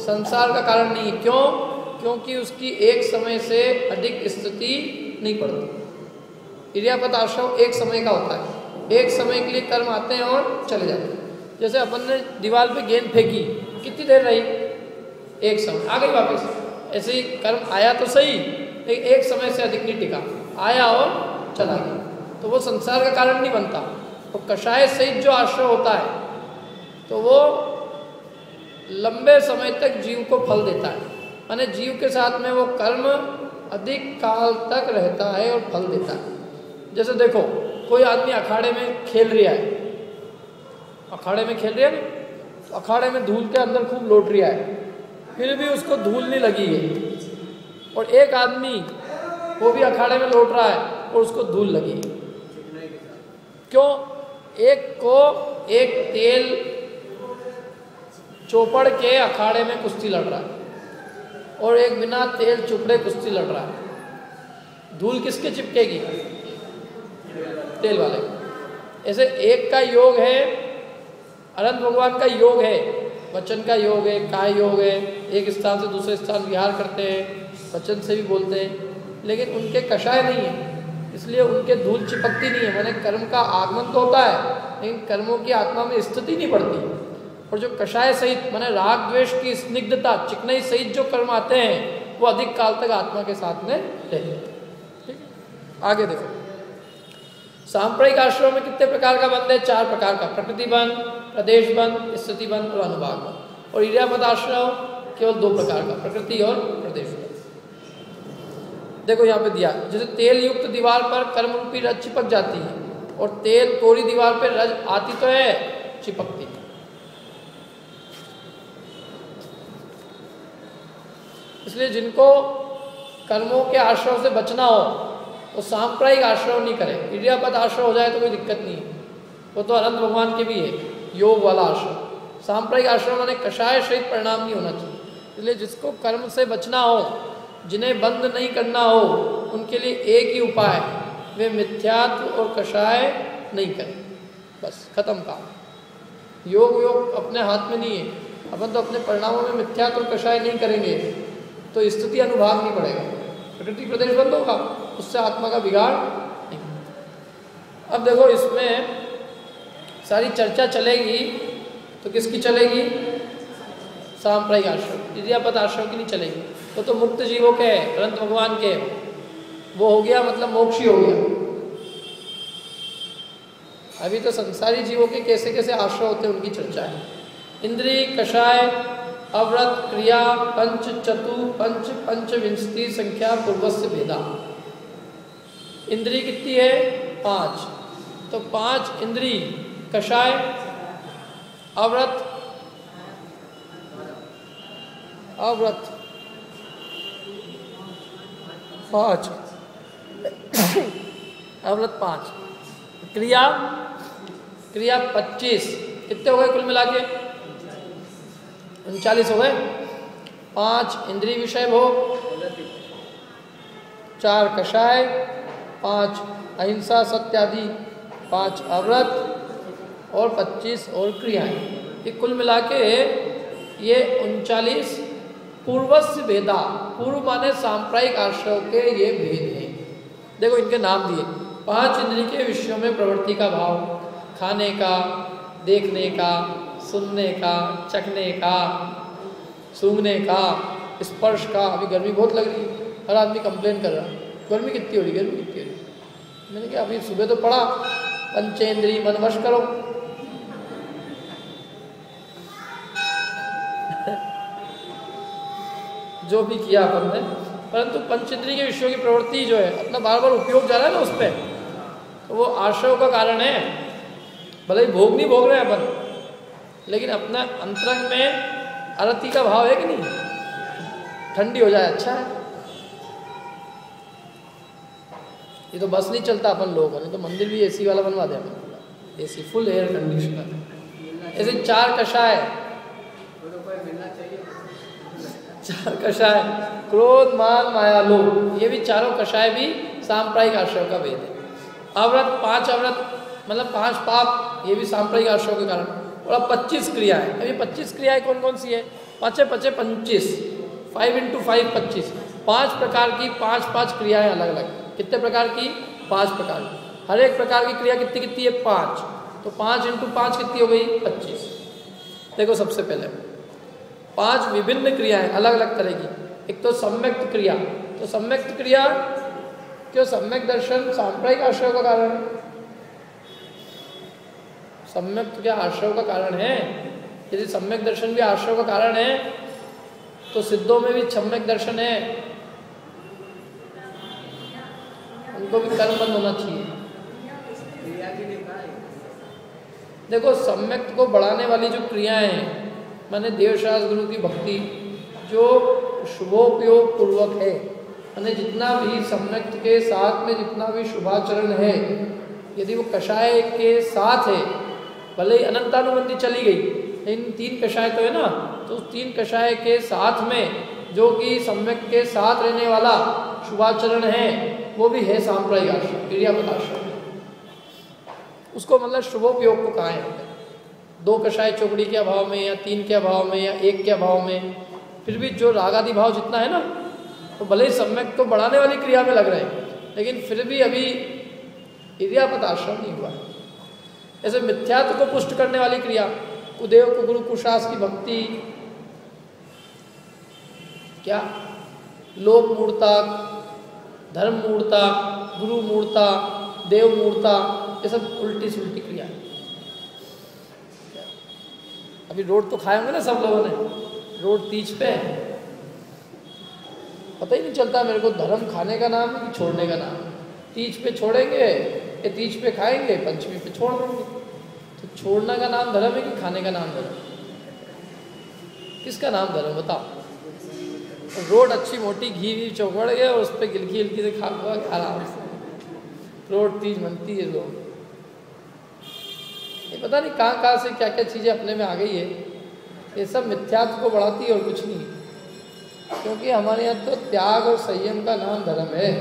संसार का कारण नहीं। क्यों? क्योंकि उसकी एक समय से अधिक स्थिति नहीं पड़ती इर्यापद आश्रय एक समय का होता है। एक समय के लिए कर्म आते हैं और चले जाते हैं। जैसे अपन ने दीवार पे गेंद फेंकी, कितनी देर रही? एक समय। आ गई वापस। ऐसे ही कर्म आया तो सही, लेकिन एक समय से अधिक नहीं टिका। आया और चला गया। तो वो संसार का कारण नहीं बनता। वो तो कषाय सहित जो आश्रय होता है तो वो लंबे समय तक जीव को फल देता है। माने जीव के साथ में वो कर्म अधिक काल तक रहता है और फल देता है। जैसे देखो, कोई आदमी अखाड़े में खेल रहा है। अखाड़े में खेल रहा है तो अखाड़े में धूल के अंदर खूब लौट रहा है। फिर भी उसको धूल नहीं लगी है। और एक आदमी, वो भी अखाड़े में लौट रहा है और उसको धूल लगी है। क्यों? एक को एक तेल चौपड़ के अखाड़े में कुश्ती लड़ रहा है। और एक बिना तेल चुपड़े कुश्ती लड़ रहा है। धूल किसके चिपकेगी? तेल वाले ऐसे एक का योग है, अनंत भगवान का योग है, वचन का योग है, काय योग है, एक स्थान से दूसरे स्थान विहार करते हैं, वचन से भी बोलते हैं, लेकिन उनके कषाय नहीं है, इसलिए उनके धूल चिपकती नहीं है। मैंने कर्म का आगमन तो होता है, लेकिन कर्मों की आत्मा में स्थिति नहीं पड़ती और जो कषाय सहित, मैंने राग द्वेष की स्निग्धता, चिकनई सहित जो कर्म आते हैं, वो अधिक काल तक आत्मा के साथ में रहे ठीक? आगे देखो। सांप्रदायिक आश्रम में कितने प्रकार का बंध है? चार प्रकार का। प्रकृति बंध प्रदेश बंध स्थिति बंध और अनुभाग बंध और इरियापद आश्रम केवल दो प्रकार का, प्रकृति और प्रदेश बंध देखो यहाँ पे दिया, जैसे तेल युक्त दीवार पर कर्म रूपी रज चिपक जाती है, और तेल कोरी दीवार पर रज आती तो है, चिपकती। इसलिए जिनको कर्मों के आश्रम से बचना हो तो सांप्रदायिक आश्रम नहीं करे। इडियापद आश्रम हो जाए तो कोई दिक्कत नहीं है। वो तो अनंत भगवान के भी है, योग वाला आश्रम। सांप्रदायिक आश्रम माने कषाय सहित परिणाम नहीं होना चाहिए। इसलिए जिसको कर्म से बचना हो, जिन्हें बंद नहीं करना हो, उनके लिए एक ही उपाय वे मिथ्यात्व और कषाय नहीं करें। बस, खत्म काम। योग योग अपने हाथ में नहीं है। अपन तो अपने परिणामों में मिथ्यात्व और कषाय नहीं करेंगे। तो स्थिति अनुभाग नहीं पड़ेगा। प्रकृति प्रदेश बंद होगा, उससे आत्मा का बिगाड़ नहीं अब देखो, इसमें सारी चर्चा चलेगी तो किसकी चलेगी? सांप्रदायिक आश्रम। इरियापत आश्रम की नहीं चलेगी तो तो मुक्त जीवों के है अनंत भगवान के वो हो गया मतलब मोक्षी हो गया। अभी तो संसारी जीवों के कैसे कैसे आश्रय होते हैं, उनकी चर्चा है। इंद्रिय, कषाय अव्रत, क्रिया, पंच, चतु, पंच पंच विंशति संख्या, पूर्वस्य भेदा। इंद्री कितनी है? पाँच। तो पाँच इंद्री कषाय अव्रत। अव्रत। पाँच। अव्रत पाँच। क्रिया। क्रिया पच्चीस। कितने हो गए कुल मिला के? उनचालीस हो गए। पाँच इंद्रिय विषय भोग, चार कषाय, पाँच अहिंसा, सत्यादि, पाँच अव्रत और पच्चीस और क्रियाएँ। ये कुल मिला के ये उनचालीस पूर्वस्य भेदा, पूर्व माने सांप्रायिक आश्रय के ये भेद हैं। देखो, इनके नाम दिए। पाँच इंद्रिय के विषयों में प्रवृत्ति का भाव, खाने का, देखने का सुनने का, चखने का, सूंघने का, स्पर्श का। अभी गर्मी बहुत लग रही है। हर आदमी कंप्लेन कर रहा है। गर्मी कितनी हो रही गर्मी कितनी हो रही मैंने कहा, अभी सुबह तो पढ़ा। पंचेंद्री मन वश करो। *laughs* जो भी किया अपन ने। परंतु पंचेंद्री के विषयों की प्रवृत्ति जो है, अपना बार बार उपयोग जा रहा है ना उस पर तो वो आश्रय का कारण है। भले ही भोग नहीं भोग रहे हैं अपन। लेकिन अपना अंतरंग में आरती का भाव है कि नहीं? ठंडी हो जाए अच्छा है। ये तो बस नहीं चलता अपन लोग नहीं तो मंदिर भी एसी वाला बनवा दे अपन एसी फुल एयर कंडीशनर ऐसे चार कषाय। चार कषाय। क्रोध, मान, माया, लोभ, ये भी चारों कषाय भी सांप्रायिक आश्रय का भेद है। अव्रत, पाँच अव्रत मतलब पाँच पाप, ये भी सांप्रायिक आश्रय के कारण। अब पच्चीस क्रियाएँ। अब ये पच्चीस क्रियाएँ कौन कौन सी है? पाँचे पचे पच्चीस। फाइव इंटू फाइव पच्चीस। पाँच प्रकार की, पाँच पाँच क्रियाएँ अलग अलग कितने प्रकार की? पाँच प्रकार की। हर एक प्रकार की क्रिया कितनी कितनी है? पाँच। तो पाँच इंटू पाँच कितनी हो गई? पच्चीस। देखो सबसे पहले। पाँच विभिन्न क्रियाएँ अलग अलग तरह की। एक तो सम्यक्त क्रिया। तो सम्यक्त क्रिया, क्यों? सम्यक दर्शन, सांप्रदायिक आश्रय का कारण। है सम्यक क्या आश्रय का कारण है। यदि सम्यक दर्शन भी आश्रय का कारण है तो सिद्धों में भी सम्यक दर्शन है। उनको भी कर्म बंद होना चाहिए। देखो, सम्यक को बढ़ाने वाली जो क्रियाएँ हैं, मैंने देवशास गुरु की भक्ति, जो शुभोपयोग पूर्वक है, मैंने जितना भी सम्यक के साथ में जितना भी शुभाचरण है, यदि वो कषाय के साथ है भले ही अनंतानुबंधी चली गई इन तीन कषाय तो है ना? तो उस तीन कषाय के साथ में, जो कि सम्यक के साथ रहने वाला शुभाचरण है, वो भी है सांप्रदायिक आश्रम, क्रियापद आश्रम। उसको मतलब शुभोपयोग को कहा है। दो कषाय चौकड़ी के अभाव में, या तीन के अभाव में, या एक के अभाव में, फिर भी जो रागादि भाव जितना है ना तो भले ही सम्यक तो बढ़ाने वाली क्रिया में लग रहे हैं, लेकिन फिर भी अभी इरियापत आश्रम नहीं हुआ है। ऐसे मिथ्यात्व को पुष्ट करने वाली क्रिया, कुदेव को गुरु कुशास की भक्ति। क्या? लोक मूर्ता, धर्म मूर्ता, गुरु मूर्ता, देव मूर्ता, ये सब उल्टी सुलटी क्रिया है। अभी रोड तो खाए होंगे ना सब लोगों ने? रोड तीज पे है। पता ही नहीं चलता मेरे को धर्म खाने का नाम है कि छोड़ने का नाम तीज पे छोड़ेंगे ये तीज पे खाएँगे, पंचमी पे छोड़ देंगे। तो छोड़ना का नाम धर्म है कि खाने का नाम धर्म? किसका नाम धर्म? बताओ। रोड अच्छी मोटी, घी वी चौकड़ गए और उस पर गिलकी गिलकी से खा हुआ आराम से रोड तीज बनती है लोग। ये पता नहीं कहाँ कहाँ से क्या क्या चीज़ें अपने में आ गई है। ये सब मिथ्यात्व को बढ़ाती है और कुछ नहीं। क्योंकि हमारे यहाँ तो त्याग और संयम का नाम धर्म है।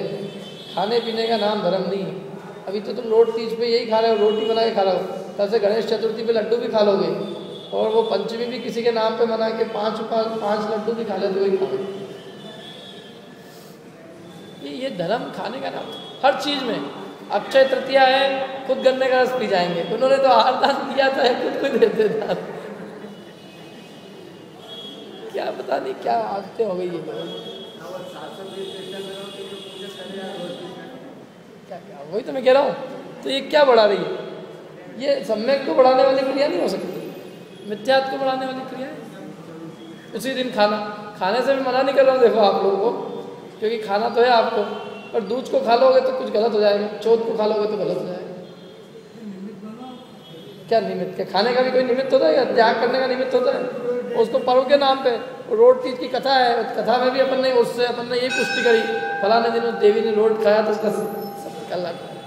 खाने पीने का नाम धर्म नहीं अभी तो तुम रोड तीज पे यही खा रहे हो, रोटी बना के खा रहे हो। कल से गणेश चतुर्थी पे लड्डू भी खा लोगे। और वो पंचमी भी किसी के नाम पे मना के पाँच पाँच लड्डू भी खा लेते खा ये ये धर्म खाने का नाम, हर चीज़ में। अक्षय तृतीया है, खुद गन्ने का रस पी जाएँगे। उन्होंने तो आहार दान किया था, खुद को देते दान क्या पता नहीं क्या आदतें हो गई ये क्या क्या वही तो मैं कह रहा हूँ तो ये क्या बढ़ा रही है? ये सम्यक को बढ़ाने वाली क्रिया नहीं हो सकती। मिथ्यात को बढ़ाने वाली क्रिया है। उसी दिन खाना, खाने से भी मना नहीं कर रहा हूँ, देखो आप लोगों को, क्योंकि खाना तो है आपको, पर दूध को खा लोगे तो कुछ गलत हो जाएगा चौथ को खा लोगे तो गलत हो जाएगा। क्या निमित्त? क्या खाने का भी कोई निमित्त होता है या त्याग करने का निमित्त होता है? उसको पर्व के नाम पे, रोड की कथा है, कथा में भी अपन ने उससे अपन ने यही पुष्टि करी, फलाने दिन उस देवी ने रोड खाया तो उसका सब निकल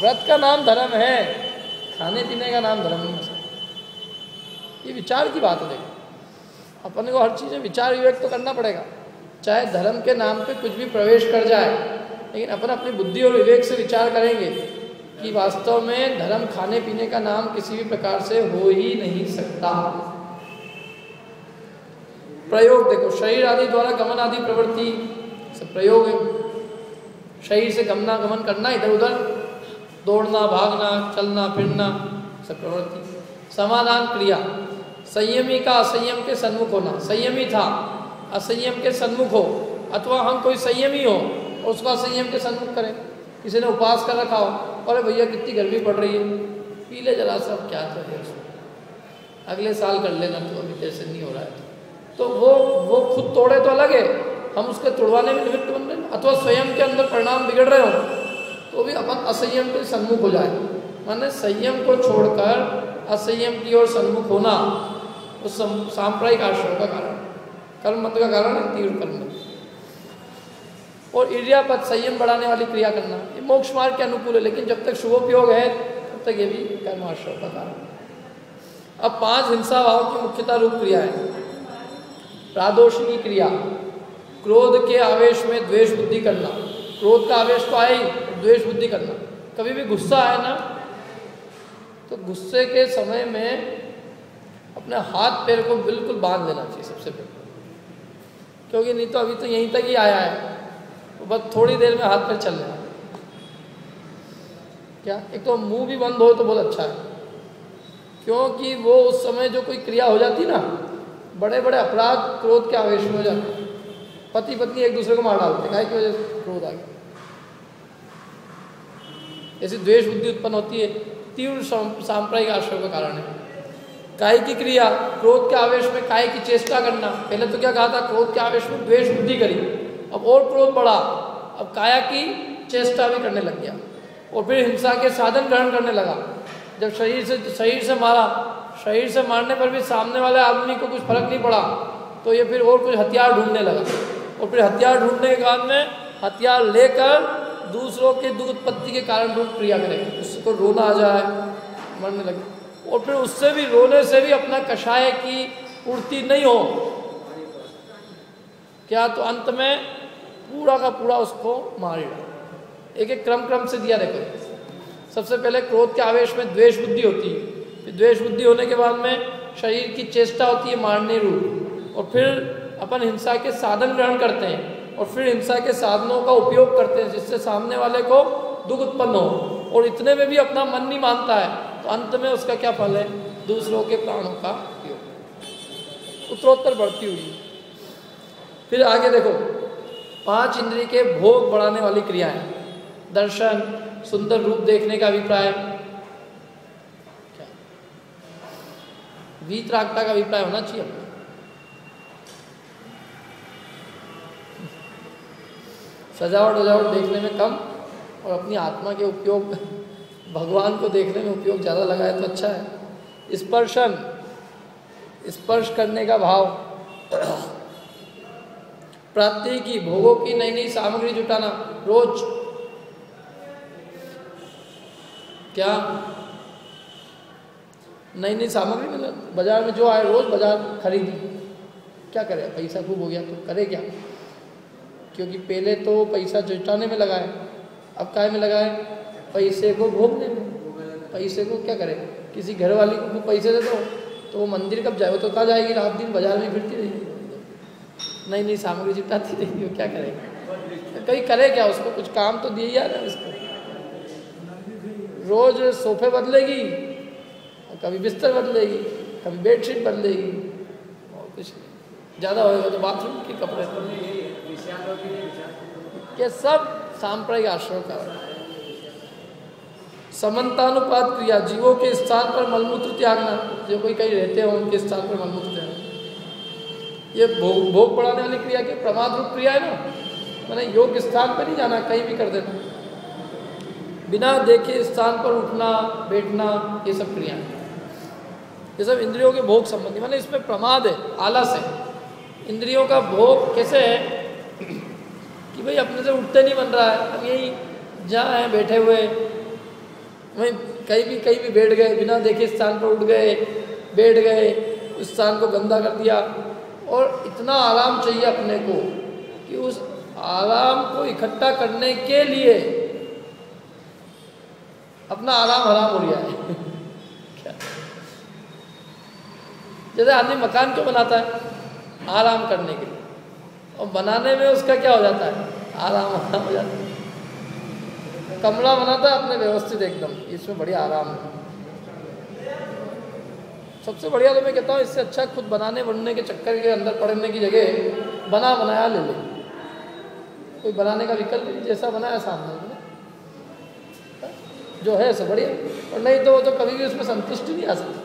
व्रत का नाम धर्म है, खाने पीने का नाम धर्म नहीं हो सकता। ये विचार की बात है, देखो। अपन को हर चीज़ में विचार विवेक तो करना पड़ेगा। चाहे धर्म के नाम पे कुछ भी प्रवेश कर जाए, लेकिन अपन अपनी बुद्धि और विवेक से विचार करेंगे कि वास्तव में धर्म खाने पीने का नाम किसी भी प्रकार से हो ही नहीं सकता। प्रयोग देखो, शरीर आदि द्वारा गमन आदि प्रवृत्ति, सब प्रयोग है। शरीर से गमना गमन करना इधर उधर दौड़ना, भागना, चलना, फिरना, सब प्रवृत्ति। समाधान क्रिया। संयमी का असंयम के सन्मुख होना। संयमी था, असंयम के सन्मुख हो, अथवा हम कोई संयमी हो और उसका संयम के सन्मुख करें। किसी ने उपास कर रखा हो, अरे भैया कितनी गर्मी पड़ रही है, पी ले जरा सब क्या है उसमें अगले साल कर लेना तो अभी जैसे नहीं हो रहा है। तो वो वो खुद तोड़े तो अलग है, हम उसके तोड़वाने में निमित्त बन रहे अथवा स्वयं के अंदर परिणाम बिगड़ रहे हो तो भी अपन असंयम के सन्मुख हो जाए। माने संयम को छोड़कर असंयम की ओर सन्मुख होना, उस सांप्रदायिक आश्रम का कारण कर्म मत का कारण है तीव्र कर्म। और इर्यापद, संयम बढ़ाने वाली क्रिया करना, ये मोक्ष मार्ग के अनुकूल है, लेकिन जब तक शुभोपयोग है, तब तक ये भी कर्माश्रय का कारण अब पाँच हिंसा भाव की मुख्यता रूप क्रिया है। प्रादोषिकी क्रिया। क्रोध के आवेश में द्वेष बुद्धि करना। क्रोध का आवेश तो आए ही द्वेष बुद्धि करना। कभी भी गुस्सा आए ना तो गुस्से के समय में अपने हाथ पैर को बिल्कुल बाँध लेना चाहिए सबसे पहले। क्योंकि नहीं तो अभी तो यहीं तक ही आया है। तो बस थोड़ी देर में हाथ पैर चल रहा क्या? एक तो मुँह भी बंद हो तो बहुत अच्छा है। क्योंकि वो उस समय जो कोई क्रिया हो जाती ना बड़े बड़े अपराध क्रोध के आवेश में हो जाते पति पत्नी एक दूसरे को मार डालते गाय की वजह से क्रोध आ गया। ऐसी द्वेष बुद्धि उत्पन्न होती है, तीव्र सांप्रदायिक आश्रय का कारण है। काय की क्रिया, क्रोध के आवेश में काय की चेष्टा करना। पहले तो क्या कहा था? क्रोध के आवेश में द्वेष बुद्धि करी। अब और क्रोध बढ़ा। अब काया की चेष्टा भी करने लग गया। और फिर हिंसा के साधन ग्रहण करने लगा। जब शरीर से शरीर से मारा। शरीर से मारने पर भी सामने वाले आदमी को कुछ फ़र्क नहीं पड़ा। तो ये फिर और कुछ हथियार ढूँढने लगा। और फिर हथियार ढूँढने के बाद में हथियार लेकर दूसरों के दुख उत्पत्ति के कारण रूप क्रिया करेंगे उसको रोना आ जाए मरने लगे। और फिर उससे भी, रोने से भी अपना कषाय की पूर्ति नहीं हो। क्या तो अंत में पूरा का पूरा उसको मार। एक एक क्रम क्रम से दिया देखो। सबसे पहले क्रोध के आवेश में द्वेष बुद्धि होती है। फिर द्वेष बुद्धि होने के बाद में शरीर की चेष्टा होती है मारने रूप। और फिर अपन हिंसा के साधन ग्रहण करते हैं और फिर हिंसा के साधनों का उपयोग करते हैं जिससे सामने वाले को दुख उत्पन्न हो। और इतने में भी अपना मन नहीं मानता है तो अंत में उसका क्या फल है? दूसरों के प्राणों का उत्तरोत्तर बढ़ती हुई। फिर आगे देखो। पाँच इंद्रिय के भोग बढ़ाने वाली क्रियाएँ। दर्शन, सुंदर रूप देखने का अभिप्राय। वीतरागता का अभिप्राय होना चाहिए। सजावट वजावट देखने में कम और अपनी आत्मा के उपयोग, भगवान को देखने में उपयोग ज़्यादा लगाए तो अच्छा है। स्पर्शन, स्पर्श करने का भाव। प्राप्ति की, भोगों की नई नई सामग्री जुटाना। रोज। क्या? नई नई सामग्री मतलब बाज़ार में जो आए, रोज बाज़ार खरीदी क्या करे? पैसा खूब हो गया तो करे क्या? क्योंकि पहले तो पैसा जुटाने में लगाए अब काय में लगाए पैसे को भोगने में। पैसे को क्या करे? किसी घर वाली को पैसे दे दो तो वो मंदिर कब जाए? वो तो कहा जाएगी? रात दिन बाज़ार में फिरती रहेगी। नहीं नहीं, सामग्री जुटाती रहेगी, वो क्या करेगी कहीं करे क्या? उसको कुछ काम तो दिए जा रहा है उसको। रोज सोफे बदलेगी, कभी बिस्तर बदलेगी, कभी बेडशीट बदलेगी, और कुछ ज़्यादा होएगा तो बाथरूम के कपड़े। ये सब सांप्रदायिक आश्रम का समानतानुपात क्रिया, जीवों के स्थान पर मलमूत्र त्यागना, जो कोई कहीं रहते हो, उनके स्थान पर मलमूत्र त्यागना। ये भोग भोग बढ़ाने वाली क्रिया की प्रमाद रूप क्रिया है ना? मैंने योग स्थान पर नहीं जाना, कहीं भी कर देना। बिना देखे स्थान पर उठना, बैठना, ये सब क्रिया ये सब इंद्रियों के भोग संबंधी, मैंने इसमें प्रमाद है, आलस है। इंद्रियों का भोग कैसे है? कि भाई अपने से उठते नहीं बन रहा है। अब यही जहाँ हैं, बैठे हुए वहीं कहीं भी कहीं भी बैठ गए, बिना देखे स्थान पर उठ गए, बैठ गए, उस स्थान को गंदा कर दिया। और इतना आराम चाहिए अपने को कि उस आराम को इकट्ठा करने के लिए अपना आराम हराम हो गया है। *laughs* क्या? जैसे आदमी मकान क्यों बनाता है? आराम करने के लिए। और बनाने में उसका क्या हो जाता है? आराम आराम हो जाता है। कमरा बनाता है अपने व्यवस्थित एकदम। इसमें बढ़िया आराम है। सबसे बढ़िया तो मैं कहता हूँ, इससे अच्छा खुद बनाने बनने के चक्कर के अंदर पड़ने की जगह बना, बनाया ले ले। कोई बनाने का विकल्प जैसा बनाया सामने जो है सो बढ़िया। और नहीं तो वो तो कभी भी उसमें संतुष्टि नहीं आ सकती।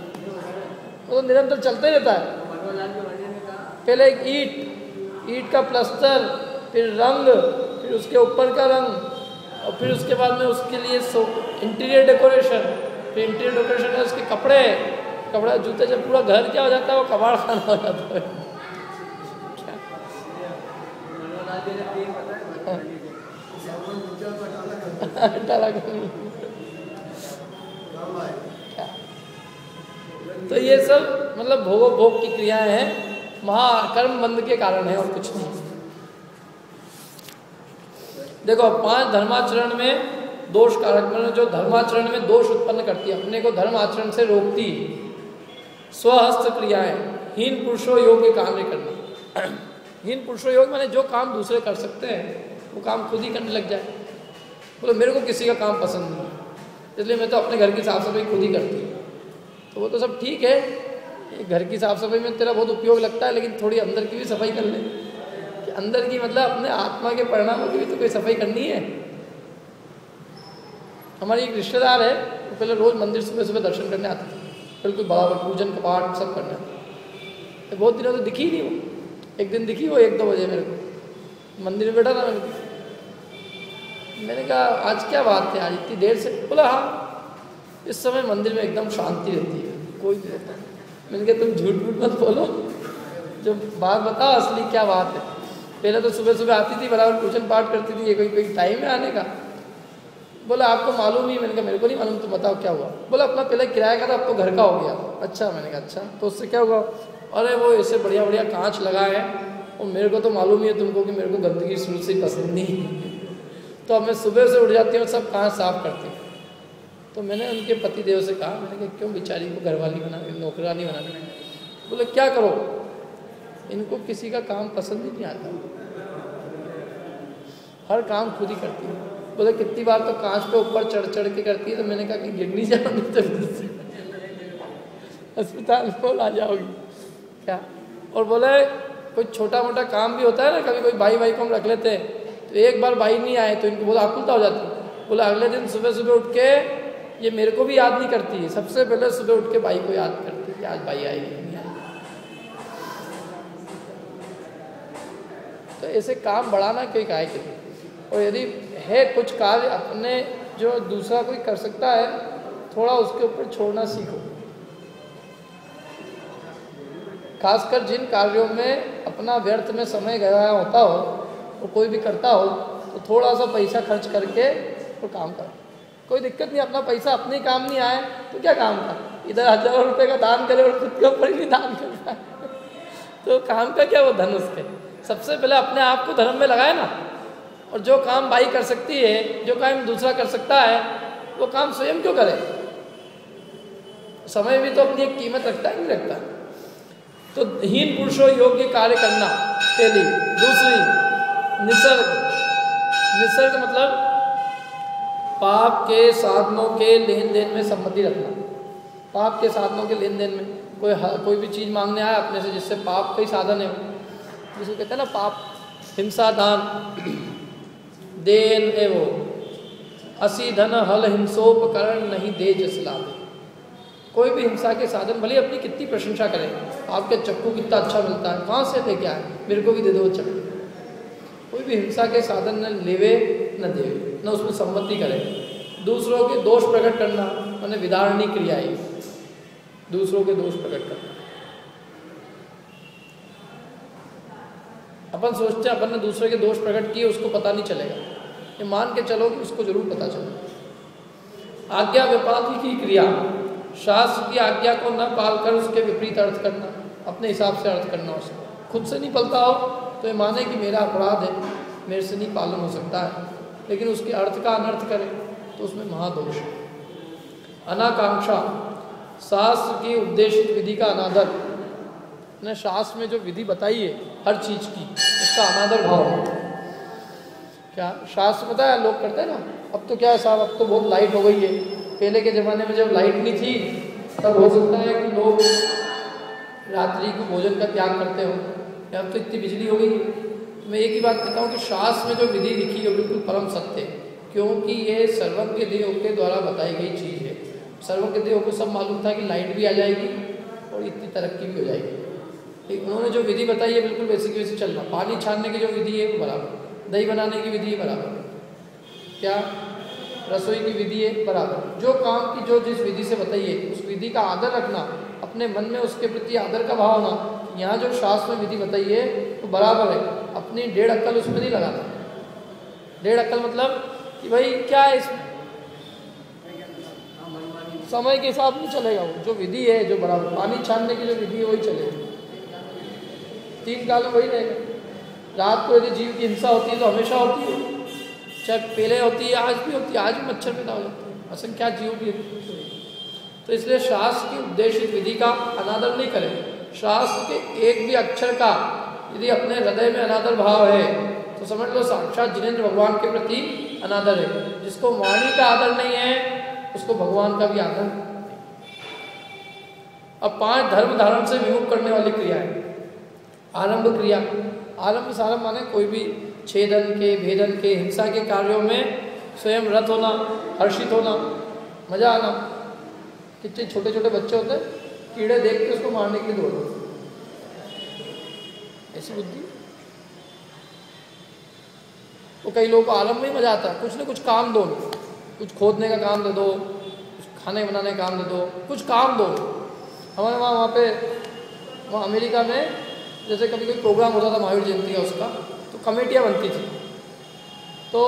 वो तो निरंतर चलते रहता है। पहले एक ईट ईट का प्लस्तर, फिर रंग, फिर उसके ऊपर का रंग, और फिर उसके बाद में उसके लिए सो इंटीरियर डेकोरेशन फिर इंटीरियर डेकोरेशन है उसके कपड़े, कपड़ा, जूते जब पूरा घर क्या हो जाता है, वो कबाड़ खाना हो जाता है। तो ये सब मतलब भोगो भोग की क्रियाएँ हैं। महाकर्म बंद के कारण है और कुछ नहीं। देखो पाँच धर्माचरण में दोष कारक मतलब जो धर्माचरण में दोष उत्पन्न करती है, अपने को धर्म आचरण से रोकती स्वहस्त क्रियाएँ, हीन पुरुषों योग्य काम नहीं करना। हीन पुरुषों योग मैंने जो काम दूसरे कर सकते हैं, वो काम खुद ही करने लग जाए। बोलो तो मेरे को किसी का काम पसंद नहीं इसलिए मैं तो अपने घर की साफ़ सफ़ाई खुद ही करती हूँ। तो वो तो सब ठीक है घर की साफ़ सफ़ाई में तेरा बहुत उपयोग लगता है, लेकिन थोड़ी अंदर की भी सफ़ाई कर ले। कि अंदर की मतलब अपने आत्मा के परिणामों की भी तो कोई सफ़ाई करनी है। हमारी एक रिश्तेदार है, वो पहले रोज़ मंदिर सुबह सुबह दर्शन करने आते थे। बिल्कुल बराबर पूजन, कपाट सब करने तो बहुत दिनों तो दिखी नहीं वो। एक दिन दिखी वो एक दो बजे मेरे को। मंदिर में बैठा था मैंने। मैंने कहा, आज क्या बात है? आज इतनी देर से? बोला हाँ इस समय मंदिर में एकदम शांति रहती है, कोई नहीं रहता मैंने कहा, तुम झूठ मूठ मत बोलो। जो बात बताओ, असली क्या बात है? पहले तो सुबह सुबह आती थी, बराबर पूजन पाठ करती थी, ये कोई कोई टाइम है आने का। बोला, आपको मालूम ही मैंने कहा, मेरे को नहीं मालूम तो बताओ क्या हुआ? बोला, अपना पहले किराया का था, अब तो घर का हो गया। अच्छा मैंने कहा अच्छा तो उससे क्या हुआ? अरे, वो ऐसे बढ़िया बढ़िया कांच लगा है, और मेरे को तो मालूम ही है तुमको कि मेरे को गंदगी शुरू से पसंद नहीं तो अब मैं सुबह से उठ जाती हूँ सब कांच साफ़ करती हूँ। तो मैंने उनके पति देव से कहा, मैंने कहा, क्यों बेचारी को घरवाली बना, नौकरानी बना बोले, क्या करो? इनको किसी का काम पसंद ही नहीं आता। हर काम खुद ही करती है। बोले, कितनी बार तो कांच पे ऊपर चढ़ चढ़ के करती है? तो मैंने कहा कि, गिरनी जाओगी तो अस्पताल को ला जाओगी क्या? और बोले, कोई छोटा मोटा काम भी होता है ना, कभी कोई भाई भाई को हम रख लेते हैं तो एक बार भाई नहीं आए तो इनको बोला, आकुलता हो जाती बोला, अगले दिन सुबह सुबह उठ के ये मेरे को भी याद नहीं करती है। सबसे पहले सुबह उठ के भाई को याद करती है आज भाई आई नहीं आई तो ऐसे काम बढ़ाना कोई काय के और यदि है कुछ कार्य अपने जो दूसरा कोई कर सकता है, थोड़ा उसके ऊपर छोड़ना सीखो। खासकर जिन कार्यों में अपना व्यर्थ में समय गया होता हो तो कोई भी करता हो तो थोड़ा सा पैसा खर्च करके तो काम कर। कोई दिक्कत नहीं, अपना पैसा, अपने काम नहीं आए तो क्या काम का इधर हज़ारों रुपए का दान करे और खुद के ऊपर ही दान करता *laughs* तो काम का क्या वो धन उसके? सबसे पहले अपने आप को धर्म में लगाए ना। और जो काम भाई कर सकती है, जो काम दूसरा कर सकता है, वो काम स्वयं क्यों करे? समय भी तो अपनी एक कीमत रखता है, नहीं रखता। तो हीन पुरुषों योग्य कार्य करना, पहली। दूसरी, निसर्ग। निसर्ग मतलब पाप के साधनों के लेन देन में सम्मति रखना। पाप के साधनों के लेन देन में कोई कोई भी चीज़ मांगने आया अपने से जिससे पाप का ही साधन है जिसे कहते हैं ना, पाप, हिंसा, दान, देन एवो असी धन, हल, हिंसोपकरण नहीं दे जिस लाभ। कोई भी हिंसा के साधन, भले अपनी कितनी प्रशंसा करें आपके चक्कू कितना अच्छा मिलता है, कहाँ से लेके आए मेरे को भी दे दो चक्कू। कोई भी हिंसा के साधन न लेवे न देवे, न उसमें सम्मति करे। दूसरों के दोष प्रकट करना मैंने विदारणी क्रिया ही। दूसरों के दोष प्रकट करना। अपन सोचते हैं, अपन ने दूसरे के दोष प्रकट किए, उसको पता नहीं चलेगा। ये मान के चलो कि उसको ज़रूर पता चलेगा आज्ञा व्यापारी की क्रिया। शास्त्र की आज्ञा को न पालकर उसके विपरीत अर्थ करना, अपने हिसाब से अर्थ करना उसको। खुद से नहीं पलता हो तो ये माने कि मेरा अपराध है, मेरे से नहीं पालन हो सकता है। लेकिन उसके अर्थ का अनर्थ करें तो उसमें महादोष है। अनाकांक्षा, शास्त्र की उद्देशित विधि का अनादर। ने शास्त्र में जो विधि बताई है, हर चीज़ की, उसका अनादर भाव है। क्या शास्त्र पता है, लोग करते हैं ना, अब तो क्या है साहब, अब तो बहुत लाइट हो गई है। पहले के ज़माने में जब लाइट नहीं थी, तब हो सकता है कि लोग रात्रि को भोजन का त्याग करते हो अब तो इतनी बिजली हो गई मैं एक ही बात कहता हूँ कि शास्त्र में जो विधि लिखी है बिल्कुल परम सत्य क्योंकि ये सर्वज्ञ देव के द्वारा बताई गई चीज़ है। सर्वज्ञ देव को सब मालूम था कि लाइट भी आ जाएगी और इतनी तरक्की भी हो जाएगी। लेकिन उन्होंने जो विधि बताई है बिल्कुल वैसे की वैसे चलना पानी छानने की जो विधि है वो बराबर दही बनाने की विधि है बराबर क्या? रसोई की विधि है बराबर जो काम की जो जिस विधि से बताइए उस विधि का आदर रखना, अपने मन में उसके प्रति आदर का भाव होना, यहाँ जो शास्त्र में विधि बताइए तो बराबर है। अपनी डेढ़ अक्ल उसमें नहीं लगाना। डेढ़ अक्ल मतलब कि भाई क्या है इसमें? समय के हिसाब नहीं चलेगा वो। जो विधि है, जो बराबर। पानी छानने की जो विधि है, वही चलेगी। तीन काल में वही रहेगा। रात को यदि जीव की हिंसा होती है तो हमेशा होती है। चाहे पहले होती है, आज भी होती है। आज भी मच्छर पैदा हो जाते हैं। असंख्या जीव की तो इसलिए शास्त्र की उद्देश्य विधि का अनादर नहीं करें। शास्त्र के एक भी अक्षर का यदि अपने हृदय में अनादर भाव है तो समझ लो साक्षात जिनेन्द्र भगवान के प्रति अनादर है। जिसको वाणी का आदर नहीं है, उसको भगवान का भी आदर अब पाँच धर्म धारण से विमुख करने वाली क्रिया है। आरंभ क्रिया। आरंभ सारंभ माने कोई भी छेदन के, भेदन के, हिंसा के कार्यों में स्वयं रत होना, हर्षित होना, मज़ा आना। कितने छोटे छोटे बच्चे होते कीड़े देख के उसको मारने के लिए दौड़ो ऐसी बुद्धि। तो कई लोगों को आलम में ही मज़ा आता है। कुछ ना कुछ काम दो। कुछ खोदने का काम दे दो, कुछ खाने बनाने का काम दे दो, कुछ काम दो। हमारे वहाँ वहाँ पे, वहाँ अमेरिका में जैसे कभी कोई प्रोग्राम होता था महावीर जयंती का उसका तो कमेटियाँ बनती थी। तो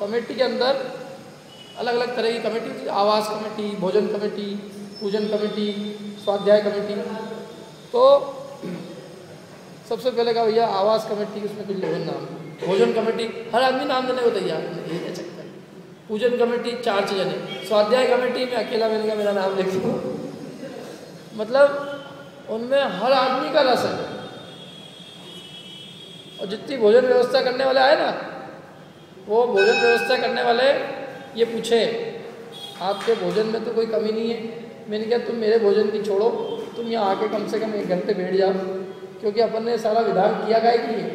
कमेटी के अंदर अलग अलग तरह की कमेटी थी। आवास कमेटी, भोजन कमेटी, पूजन कमेटी, स्वाध्याय कमेटी। तो सबसे पहले कहा, भैया, आवास कमेटी उसमें कुछ लोगों नाम, भोजन कमेटी। हर आदमी नाम देने को तैयार पूजन कमेटी, चार जने स्वाध्याय कमेटी, में अकेला मैंने कहा मेरा नाम लिख दो मतलब उनमें हर आदमी का रस है। और जितनी भोजन व्यवस्था करने वाले आए ना, वो भोजन व्यवस्था करने वाले ये पूछे, आपके भोजन में तो कोई कमी नहीं है? मैंने कहा, तुम मेरे भोजन की छोड़ो। तुम यहाँ आके कम से कम एक घंटे बैठ जाओ। क्योंकि अपन ने सारा विधान किया गाय के लिए,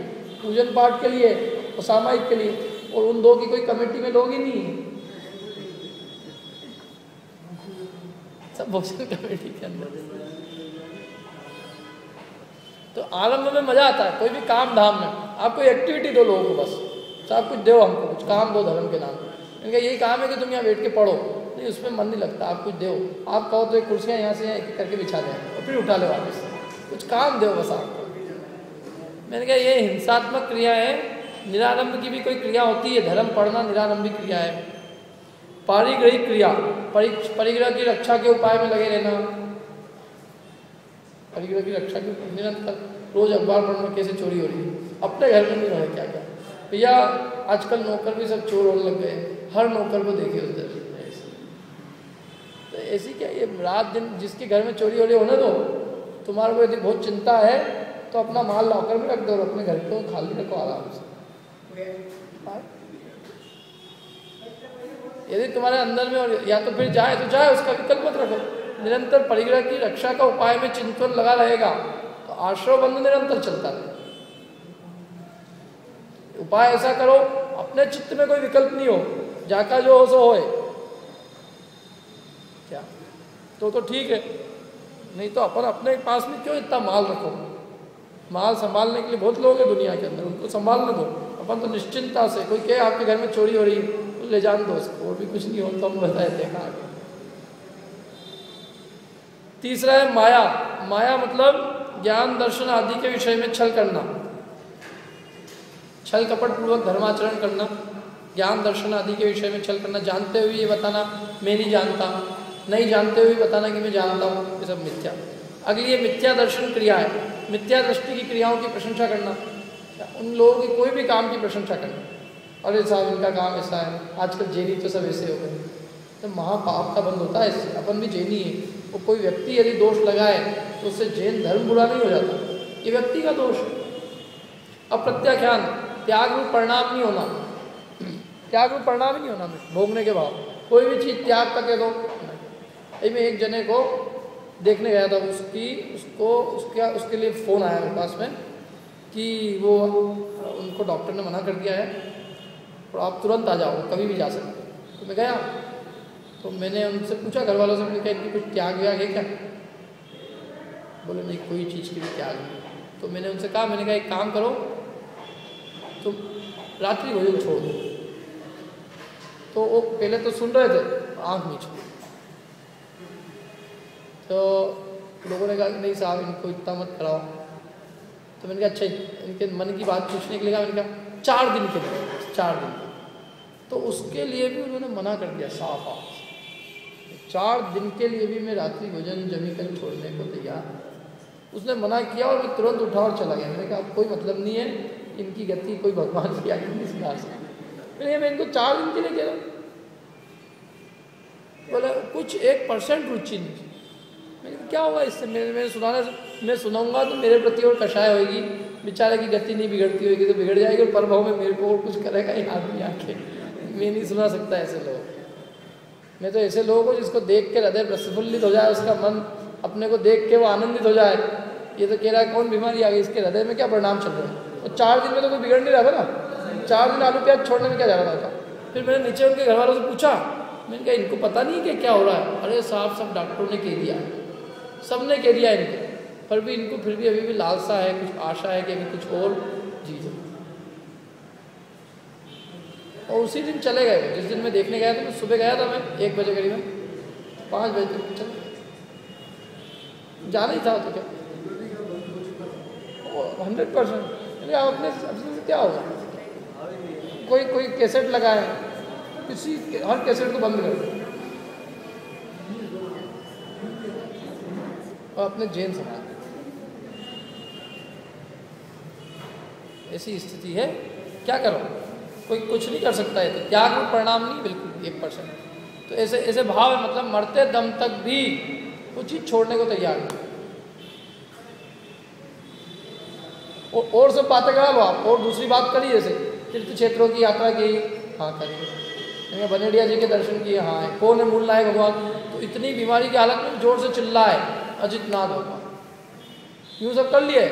पूजन पाठ के लिए और सामायिक के लिए, और उन दो की कोई कमेटी में लोग ही नहीं है। सब भोजन कमेटी के अंदर। तो आरंभ में मज़ा आता है, कोई भी काम धाम में। आप कोई एक्टिविटी दो लोगों को बस सब कुछ दो हमको, कुछ काम दो धर्म के नाम। इनका यही काम है कि तुम यहाँ बैठ के पढ़ो। नहीं, उसमें मन नहीं लगता, आप कुछ दो। आप कहो तो एक कुर्सियाँ यहाँ से एक करके बिछा दें और फिर उठा लो वापस। कुछ काम दो बस आपको। मैंने कहा, ये हिंसात्मक क्रिया है। निरारंभ की भी कोई क्रिया होती है। धर्म पढ़ना निरारंभिक क्रिया है। पारिग्रहिक क्रिया परिग्रह की रक्षा के उपाय में लगे रहना। परिग्रह की रक्षा के निरंतर रोज अखबार पढ़ना, कैसे चोरी हो रही है? अपने घर में नहीं रहे क्या क्या? भैया, आजकल नौकर भी सब चोर होने लग गए हर नौकर को देखे उधर। तो ऐसी क्या, ये रात दिन जिसके घर में चोरी हो रही होने दो। तुम्हारे को यदि बहुत चिंता है तो अपना माल लॉकर में रख दो और अपने घर को खाली रखो आराम से। यदि तुम्हारे अंदर में और या तो फिर जाए तो जाए, उसका विकल्प मत रखो। निरंतर परिग्रह की रक्षा का उपाय में चिंतन लगा रहेगा तो आश्रय बंध निरंतर चलता रहे। उपाय ऐसा करो, अपने चित्त में कोई विकल्प नहीं हो, जाका जो हो सो होए। क्या? तो तो ठीक है। नहीं तो अपन अपने पास में क्यों इतना माल रखो? माल संभालने के लिए बहुत लोग हैं दुनिया के अंदर, उनको संभालने दो। अपन तो निश्चिंता से, कोई कहे, आपके घर में चोरी हो रही है तो ले जान दो उसको, और भी कुछ नहीं हो तो हम बताए, देखा आगे। तीसरा है माया। माया मतलब ज्ञान, दर्शन आदि के विषय में छल करना। छल कपट पूर्वक धर्माचरण करना, ज्ञान, दर्शन आदि के विषय में छल करना, जानते हुए ये बताना, मैं नहीं जानता। नहीं जानते हुए बताना कि मैं जानता हूँ ये सब मिथ्या। अगली ये मिथ्या दर्शन क्रिया है। मिथ्या दृष्टि की क्रियाओं की प्रशंसा करना। उन लोगों की कोई भी काम की प्रशंसा करना। अरे साहब, इनका काम ऐसा है। आजकल जेनी तो सब ऐसे हो गए। तो महापाप का बंद होता है इससे। अपन भी जैनी है। वो कोई व्यक्ति यदि दोष लगाए तो उससे जैन धर्म बुरा नहीं हो जाता। ये व्यक्ति का दोष है। त्याग रूप परिणाम नहीं होना। *clears throat* त्याग रूप परिणाम ही नहीं होना। भोगने के बाद कोई भी चीज़ त्याग का कह दो। मैं एक जने को देखने गया था, उसकी, उसको, उसका, उसके लिए फ़ोन आया मेरे पास में कि वो, उनको डॉक्टर ने मना कर दिया है और आप तुरंत आ जाओ, कभी भी जा सकते तो मैं गया तो मैंने उनसे पूछा घर वालों से, मैंने कहा, इनकी कुछ त्याग व्याग है क्या? बोले, नहीं, कोई चीज़ की भी त्याग नहीं तो मैंने उनसे कहा, मैंने कहा, एक काम करो तो रात्रि भोजन छोड़ दो। तो वो पहले तो सुन रहे थे, आँख नीचे तो लोगों ने कहा कि नहीं साहब, इनको इतना मत कराओ। तो मैंने कहा अच्छा इनके मन की बात पूछने के लिए कहा? मैंने कहा, चार दिन के लिए, चार दिन तो उसके लिए भी उन्होंने मना कर दिया, साफ़ आप चार दिन के लिए भी मैं रात्रि भोजन जमी कर छोड़ने को तैयार उसने मना किया और मैं तुरंत उठा और चला गया। मैंने कहा कोई मतलब नहीं है, इनकी गति कोई भगवान की आगे नहीं सिखा सकती। मैं इनको चार दिन के लिए कह रहा बोले, कुछ एक परसेंट रुचि नहीं मैंने क्या होगा इससे? मैंने मैंने सुनाना, मैं सुनाऊँगा तो मेरे प्रति और कषाय होगी बेचारे की गति नहीं बिगड़ती होगी तो बिगड़ जाएगी और परभाव में मेरे को और कुछ करेगा ही आदमी आके। मैं नहीं सुना सकता ऐसे लोग। मैं तो ऐसे लोगों को जिसको देख के हृदय प्रफुल्लित हो जाए, उसका मन अपने को देख के वो आनंदित हो जाए, ये तो कह रहा है, कौन बीमारी आ गई? इसके हृदय में क्या परिणाम चल रहा है? और चार दिन में तो कोई बिगड़ नहीं रहा था ना? चार दिन आलू प्याज छोड़ने में क्या जा रहा था? फिर मैंने नीचे उनके घर वालों से पूछा, मैंने कहा, इनको पता नहीं कि क्या हो रहा है? अरे साहब सब डॉक्टरों ने कह दिया सबने कह दिया इनको। पर भी इनको फिर भी अभी भी लालसा है, कुछ आशा है कि अभी कुछ और जी और उसी दिन चले गए। जिस दिन मैं देखने गया था, मैं सुबह गया था मैं एक बजे करीबन पाँच बजे तक चल जाना ही था तो क्या? हंड्रेड परसेंट अरे आप अपने अपने से क्या होगा? कोई कोई कैसेट लगाए किसी हर कैसेट को बंद कर दो। और अपने जैन समाज में ऐसी स्थिति है। क्या करो? कोई कुछ नहीं कर सकता है तो त्याग में परिणाम नहीं, बिल्कुल एक परसेंट। तो ऐसे ऐसे भाव है मतलब मरते दम तक भी कुछ चीज़ छोड़ने को तैयार नहीं और सब बातें करा लो आप। और दूसरी बात करिए जैसे, तीर्थ क्षेत्रों की यात्रा की। हाँ करिए बनेडिया जी के दर्शन किए। हाँ कौन है मूल लाए भगवान? तो इतनी बीमारी की हालत में ज़ोर से चिल्ला है अजित नाद होगा। यूँ सब कर लिए,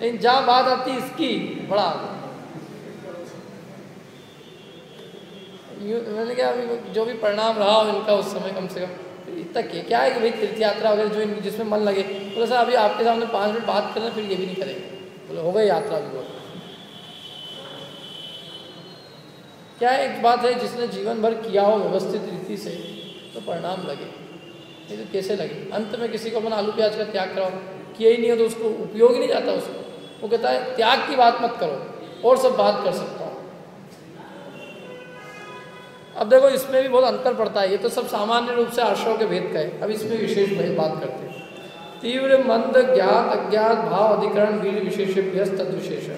लेकिन जहाँ बात आती इसकी, बड़ा मैंने कहा अभी जो भी परिणाम रहा हो इनका उस समय कम से कम, इतना के क्या है कि भाई तीर्थ यात्रा वगैरह जो जिसमें मन लगे, बोले, सर, अभी आपके सामने पाँच मिनट बात करें फिर ये भी नहीं करेंगे। बोले, हो गई यात्रा भी बहुत। क्या एक बात है, जिसने जीवन भर किया हो व्यवस्थित रीति से तो परिणाम लगे। नहीं तो कैसे लगे? अंत में किसी को अपना आलू प्याज का त्याग कराओ। किया ही नहीं हो तो उसको उपयोग ही नहीं जाता उसको। वो कहता है, त्याग की बात मत करो, और सब बात कर सकता हूँ। अब देखो, इसमें भी बहुत अंतर पड़ता है। ये तो सब सामान्य रूप से आश्रव के भेद का है। अब इसमें विशेष बात करते हैं। तीव्र मंद ज्ञात अज्ञात भाव अधिकरण वीर विशेष तद विशेष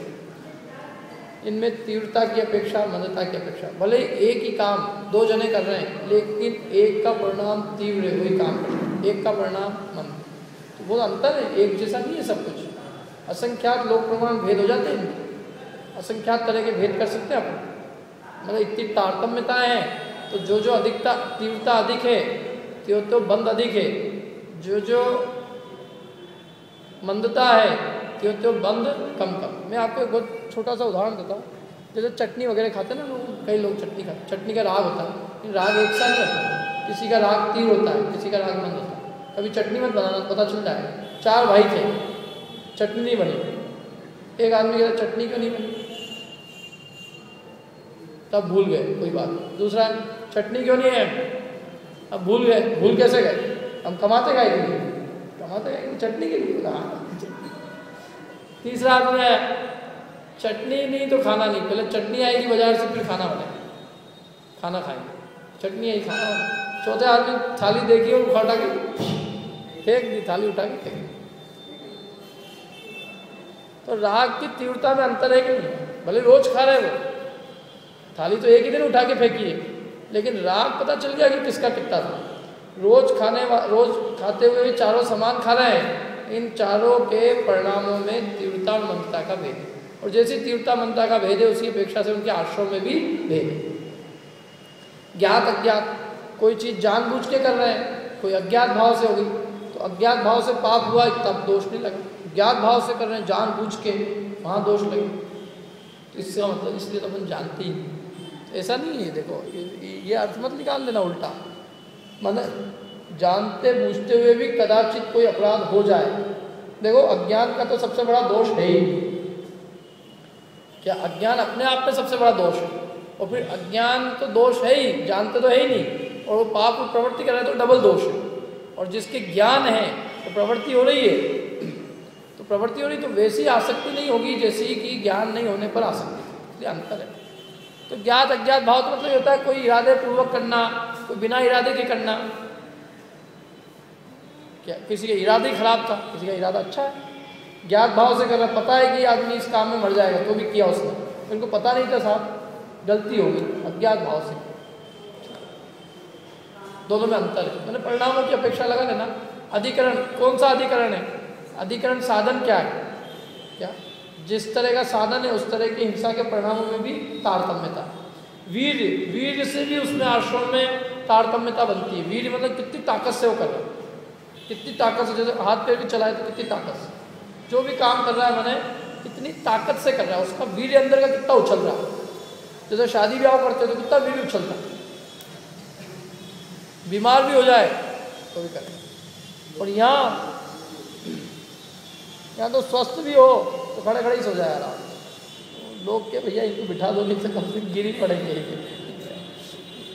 इनमें तीव्रता की अपेक्षा मंदता की अपेक्षा। भले एक ही काम दो जने कर रहे हैं, लेकिन एक का परिणाम तीव्र है वही काम। कर एक का परिणाम मंद। तो बहुत अंतर है, एक जैसा नहीं है सब कुछ। असंख्यात लोक प्रमाण भेद हो जाते हैं असंख्यात तरह के भेद कर सकते हैं अपन मतलब इतनी तारतम्यता है तो जो जो अधिकता, तीव्रता अधिक है, त्यो तो बंद अधिक है। जो जो मंदता है, त्यो तो बंद कम कम। मैं आपको एक बहुत छोटा सा उदाहरण देता हूँ। जैसे चटनी वगैरह खाते हैं ना लोग, कई लोग चटनी खाते चटनी का राग होता है। लेकिन राग एक सा नहीं होता। किसी का राग तीर होता है, किसी का राग मंद होता है। कभी चटनी मत बनाना, पता चल जाए। चार भाई थे। चटनी नहीं बनी। एक आदमी कहता, चटनी क्यों नहीं बनी? तब भूल गए, कोई बात दूसरा, चटनी क्यों नहीं है? अब भूल गए। भूल कैसे गए? हम कमाते गए कमाते गए चटनी के लिए। तीसरा आदमी है, चटनी नहीं तो खाना नहीं। पहले चटनी आएगी बाज़ार से, फिर खाना बने खाना खाएँगे। चटनी आई खाना चौथे आदमी थाली देखी और उठा के फेंक दी, थाली उठा के फेंक तो राग की तीव्रता में अंतर है कि नहीं? भले रोज खा रहे वो थाली तो एक ही दिन उठा के फेंकी है। लेकिन राग पता चल गया कि किसका कितना था। रोज खाने रोज खाते हुए चारों सामान खा रहे हैं। इन चारों के परिणामों में तीव्रता मंदता का भेद और जैसी तीव्रता मंदता का भेद है, उसी अपेक्षा से उनके आश्रम में भी भेद है। ज्ञात अज्ञात, कोई चीज़ जानबूझ के कर रहे हैं, कोई अज्ञात भाव से होगी तो अज्ञात भाव से पाप हुआ तब दोष नहीं लगा। ज्ञात भाव से कर रहे हैं जानबूझ के वहाँ दोष लगे। तो इसका मतलब इसलिए तो अपन जानते ही ऐसा नहीं है, देखो ये अर्थ मत निकाल देना उल्टा। मतलब जानते, बूझते हुए भी कदाचित कोई अपराध हो जाए। देखो, अज्ञान का तो सबसे बड़ा दोष है ही। क्या अज्ञान अपने आप में सबसे बड़ा दोष है? और फिर अज्ञान तो दोष है ही, जानते तो है ही नहीं। और वो पाप प्रवृत्ति कर रहे तो डबल दोष है। और जिसके ज्ञान है तो प्रवृत्ति हो रही है। तो प्रवृत्ति हो रही तो वैसी आसक्ति नहीं होगी जैसी कि ज्ञान नहीं होने पर आसक्ति। इसलिए अंतर है। तो ज्ञात अज्ञात भाव तो मतलब होता है, कोई इरादे पूर्वक करना, कोई बिना इरादे के करना। क्या? किसी का इरादे खराब था, किसी का इरादा अच्छा है। ज्ञात भाव से कर रहा पता है कि आदमी इस काम में मर जाएगा तो भी किया उसने। उनको पता नहीं था साहब, गलती होगी अज्ञात भाव से। दोनों में अंतर है। मैंने परिणामों की अपेक्षा लगा लेना। अधिकरण, कौन सा अधिकरण है? अधिकरण साधन क्या है? क्या? जिस तरह का साधन है, उस तरह की हिंसा के परिणामों में भी तारतम्यता। वीर वीर से भी उसमें आश्रम में तारतम्यता बनती है। वीर मतलब कितनी ताकत से वो कर रहा है। कितनी ताकत से, जैसे हाथ पैर भी चलाए तो कितनी ताकत से। जो भी काम कर रहा है मैंने, कितनी ताकत से कर रहा है, उसका वीर अंदर का कितना उछल रहा है। जैसे शादी ब्याह करते हो तो कितना वीर उछलता है। बीमार भी हो जाए तो भी करें। और यहाँ यहाँ तो स्वस्थ भी हो तो खड़े खड़े ही सो जाए आराम लोग के भैया, इनको बिठा दो नहीं तो कम से गिरी पड़ेंगे।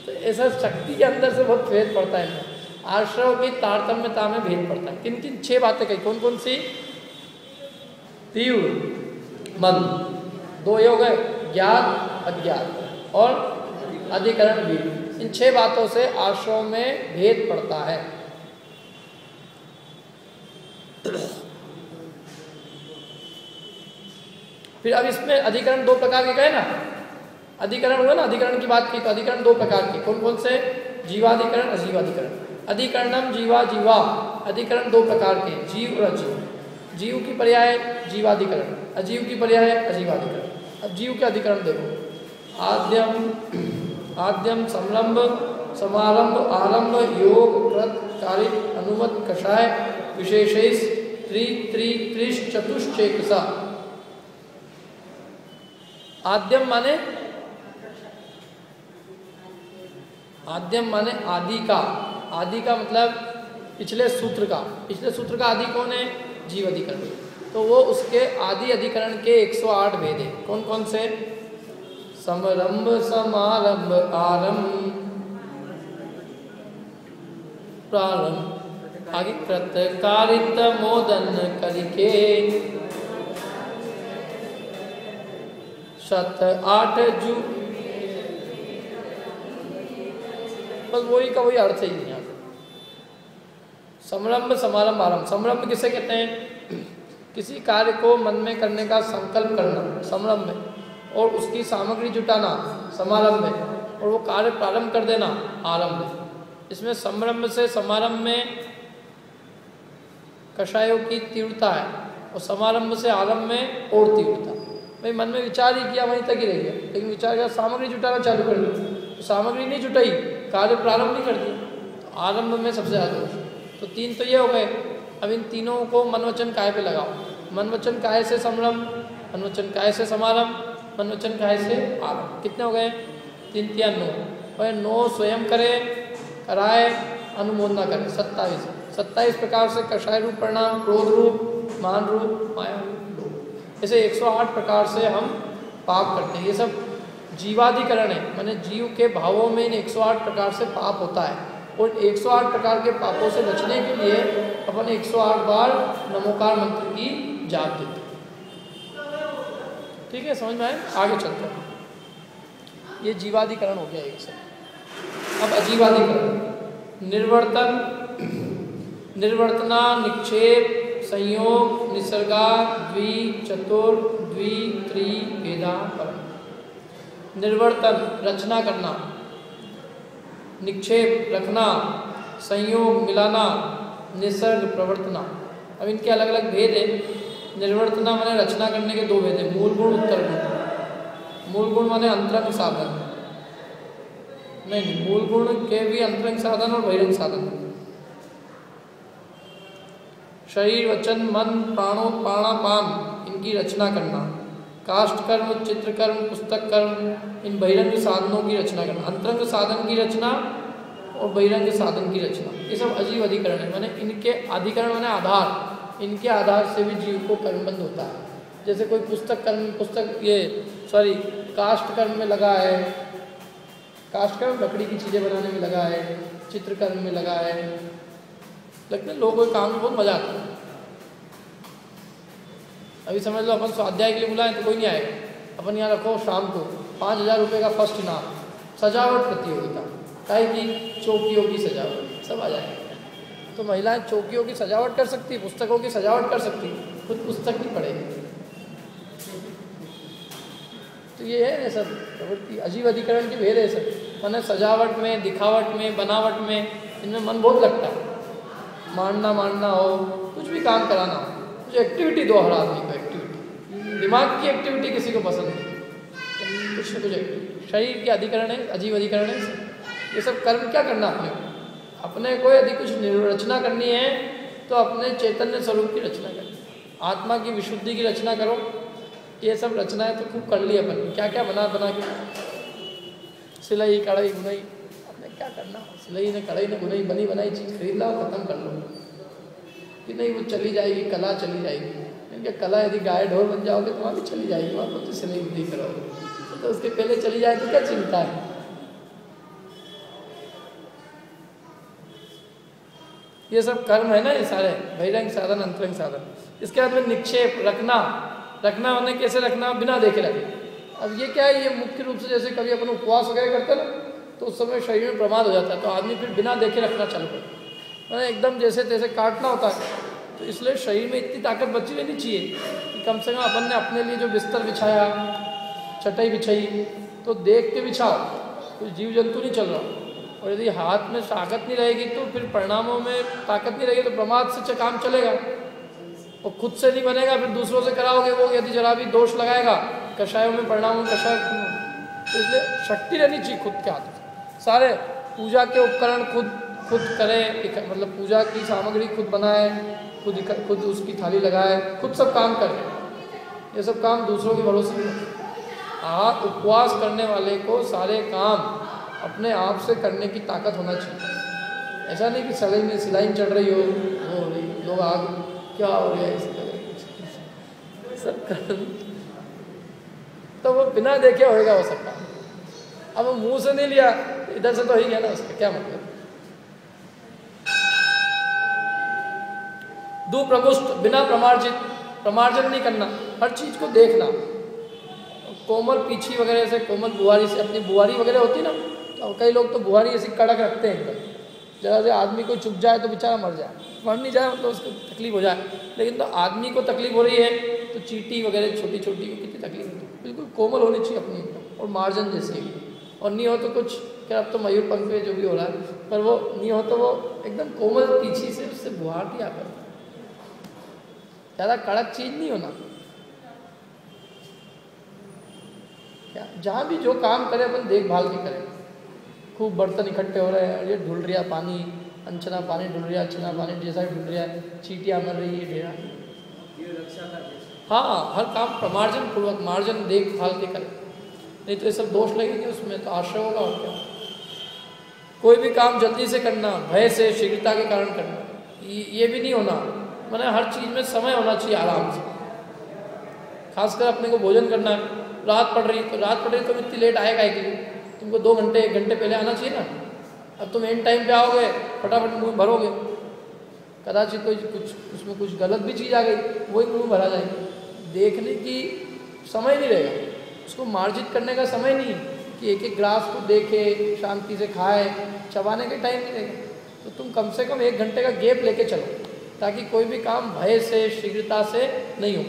तो ऐसा शक्ति के अंदर से बहुत भेद पड़ता है। इनमें आश्रव की तारतम्यता में भेद पड़ता है। किन किन छह बातें कही। कौन कौन सी? तीव्र मन दो ये हो ज्ञात अज्ञात और अधिकरण भी। इन छह बातों से आश्रव में भेद पड़ता है। फिर अब इसमें अधिकरण दो प्रकार के कहे ना। अधिकरण हुआ ना, अधिकरण की बात की तो अधिकरण दो प्रकार के। कौन कौन से? जीवाधिकरण, अजीवाधिकरण। अधिकरणम जीवा जीवा। अधिकरण दो प्रकार के, जीव और अजीव। जीव की पर्याय जीवाधिकरण, अजीव की पर्याय अजीवाधिकरण। अब जीव के अधिकरण देखो। आद्यम आद्यम समलंब समारंभ आरंभ योग कृत कारिक अनुमत कषाय, विशेष त्रि त्रि, त्रिश चतुष्चेकसा आद्यम माने? आद्यम माने आदि का। आदि का मतलब पिछले सूत्र का। पिछले सूत्र का आदि कौन है? जीव अधिकरण। तो वो उसके आदि अधिकरण के 108 भेद है। कौन कौन से? समरंभ, समारंभ, आरंभ, प्रारंभ। आगे कृतकारित मोदन करके शत आठ जू। बस वही का वही अर्थ ही है। समरंभ समारंभ आरंभ। समरंभ किसे कहते हैं? किसी कार्य को मन में करने का संकल्प करना समरंभ है और उसकी सामग्री जुटाना, समारंभ है और वो कार्य प्रारंभ कर देना, आरंभ है इसमें समरंभ से समारंभ में कषायों की तीव्रता है और समारंभ से आरंभ में और तीव्रता। भाई, मन में विचार ही किया, वहीं तक ही रह गया। लेकिन विचार किया, सामग्री जुटाना चालू कर दी। तो सामग्री नहीं जुटाई, कार्य प्रारंभ नहीं कर दिया। तो आरंभ में सबसे ज़्यादा तो तीन तो ये हो गए। अब इन तीनों को मनवचन काय पे लगाओ? मनवचन काय से समरंभ मनवचन काय से समारंभ? मनवचन काय से आरंभ कितने हो गए? तीन तीन नौ। और नौ स्वयं करे, कराए, अनुमोदना करे। सत्ताईस। सत्ताईस प्रकार से कषाय रूप, परिणाम, क्रोध रूप, मान रूप, माया रूप ऐसे 108 प्रकार से हम पाप करते हैं। ये सब जीवाधिकरण है। मैंने जीव के भावों में इन 108 प्रकार से पाप होता है। और 108 प्रकार के पापों से बचने के लिए अपन 108 बार नमोकार मंत्र की जाप देते ठीक है, समझ में आए आगे चलते हैं। ये जीवाधिकरण हो गया एक सब अब अजीवाधिकरण। निर्वर्तन, निर्वर्तना, निक्षेप, संयोग, निसर्गा, द्वि, चतुर, द्वि, त्रि वेदा परम। निर्वर्तन, रचना करना। निक्षेप रखना, संयोग मिलाना, निसर्ग प्रवर्तना। अब इनके अलग अलग भेद है। निर्वर्तना माने रचना करने के दो भेद है मूल गुण उत्तर गुण मूल गुण माने अंतरंग साधन। नहीं मूल गुण के भी अंतरंग साधन और बहिरंग साधन। शरीर, वचन, मन, प्राणों, प्राणापान, इनकी रचना करना। काष्ट कर्म चित्रकर्म पुस्तक कर्म, इन बहिरंग साधनों की रचना करना। अंतरंग साधन की रचना और बहिरंग साधन की रचना। ये सब अजीब अधिकरण है। मैंने इनके अधिकरण मैंने आधार, इनके आधार से भी जीव को कर्मबंध होता है। जैसे कोई पुस्तक कर्म, पुस्तक ये सॉरी काष्ट कर्म में लगा है। काष्ट कर्म लकड़ी की चीज़ें बनाने में लगा है। चित्रकर्म में लगा है। लेकिन लोगों के काम में बहुत मज़ा आता है। अभी समझ लो, अपन स्वाध्याय के लिए बुलाएँ तो कोई नहीं आएगा। अपन यहाँ रखो शाम को। पाँच हज़ार रुपये का फ़र्स्ट इनाम सजावट प्रतियोगिता। काहे की चौकियों की सजावट। सब आ जाएगा। तो महिलाएँ चौकियों की सजावट कर सकती, पुस्तकों की सजावट कर सकती, खुद पुस्तक नहीं पढ़ेगी। तो ये है सब। प्रवृत्ति, अजीब अधिकरण की भेद है सब। मैंने सजावट में, दिखावट में, बनावट में, इनमें मन बहुत लगता है। मानना मानना हो, कुछ भी काम कराना हो, कुछ एक्टिविटी दो हर आदमी दिमाग की एक्टिविटी किसी को पसंद है कुछ न कुछ शरीर के अधिकरण है, अजीब अधिकरण है, ये सब कर्म क्या करना अपने अपने को यदि कुछ रचना करनी है तो अपने चैतन्य स्वरूप की रचना करनी आत्मा की विशुद्धि की रचना करो। ये सब रचनाएँ तो खूब कर ली अपन क्या क्या बना बना के? सिलाई, कढ़ाई, बुनाई। अपने क्या करना सिलाई ने, कढ़ाई ने, बुनाई, बनी, बनाई चीज़ खरीद लो ख़त्म कर लो। कि नहीं, वो चली जाएगी, कला चली जाएगी। क्योंकि कला यदि गाय ढोल बन जाओगे तो वहाँ भी चली जाएगी, वहाँ तो सिलाई नहीं करोगे तो उसके पहले चली जाए तो क्या चिंता है? ये सब कर्म है ना ये सारे, बहिरंग साधन, अंतरंग साधन। इसके बाद में निक्षेप, रखना। रखना उन्हें कैसे रखना? बिना देखे रखे। अब ये क्या है? ये मुख्य रूप से जैसे कभी अपन उपवास वगैरह करते ना तो उस समय शरीर में प्रमाद हो जाता है। तो आदमी फिर बिना देखे रखना चालू करता मैंने एकदम जैसे तैसे काटना होता है। तो इसलिए शरीर में इतनी ताकत बची रहनी चाहिए कि कम से कम अपन ने अपने लिए जो बिस्तर बिछाया, चटाई बिछाई तो देख के बिछाओ तो जीव जंतु नहीं चल रहा। और यदि हाथ में ताकत नहीं रहेगी तो फिर परिणामों में ताकत नहीं रहेगी तो प्रमाद से काम चलेगा। और खुद से नहीं बनेगा, फिर दूसरों से कराओगे वो, यदि जरा भी दोष लगाएगा, कषायों में परिणामों में कषाय तो इसलिए शक्ति रहनी चाहिए खुद के हाथ सारे पूजा के उपकरण खुद खुद करें मतलब पूजा की सामग्री खुद बनाए, खुद खुद उसकी थाली लगाए, खुद सब काम करे। ये सब काम दूसरों के भरोसे नहीं आ उपवास करने वाले को सारे काम अपने आप से करने की ताकत होना चाहिए। ऐसा नहीं कि सलाई में सिलाई चढ़ रही हो, वो हो रही लोग आग, क्या हो रहा है इस तरह सब कर तो वो बिना देखे होएगा वो सब काम। अब मुँह से नहीं लिया, इधर से तो ही गया ना उसका, क्या मतलब? दो प्रमुष्ट बिना प्रमार्जित, प्रमार्जन नहीं करना, हर चीज़ को देखना। कोमल पीछी वगैरह से, कोमल बुआरी से, अपनी बुआरी वगैरह होती ना तो कई लोग तो बुआरी ऐसी कड़क रखते हैं एकदम। जरा से आदमी को चुप जाए तो बेचारा मर जाए। मर नहीं जाए मतलब उसको तकलीफ़ हो जाए। लेकिन तो आदमी को तकलीफ़ हो रही है तो चीटी वगैरह छोटी छोटी को कितनी तकलीफ़ होती है। बिल्कुल कोमल होनी चाहिए अपनी और मार्जन जैसे और नहीं हो तो कुछ क्या अब तो मयूर पंख जो भी हो रहा है, पर वो नहीं हो तो वो एकदम कोमल पीछे से, उससे बुहार दिया करता ज़्यादा कड़क चीज़ नहीं होना। क्या? जहाँ भी जो काम करे अपन देखभाल के करें। खूब बर्तन इकट्ठे हो रहे हैं ये ढुल रहा पानी अंचना पानी ढुल रहा अंचना पानी जैसा भी ढुल रहा है चीटियाँ मर रही है ढेरा। हाँ। हर काम प्रमार्जन पूर्वक मार्जन देखभाल के करें। नहीं तो ये सब दोष लगेंगे उसमें तो आश्रय होगा और क्या? कोई भी काम जल्दी से करना भय से शीघ्रता के कारण करना ये भी नहीं होना। मैंने हर चीज़ में समय होना चाहिए आराम से। खासकर अपने को भोजन करना है रात पड़ रही तो रात पड़ रही तो इतनी लेट आएगा कि तुमको दो घंटे, एक घंटे पहले आना चाहिए ना। अब तुम एंड टाइम पे आओगे, फटाफट मुँह भरोगे। कदाचित कोई कुछ, उसमें कुछ गलत भी चीज़ आ गई, वही मुँह भरा जाएगी। देखने की समय नहीं रहेगा। उसको मार्जित करने का समय नहीं कि एक एक ग्रास को देखे, शांति से खाए, चबाने के टाइम नहीं रहेगा। तो तुम कम से कम एक घंटे का गेप लेके चलो। ताकि कोई भी काम भय से, शीघ्रता से नहीं हो।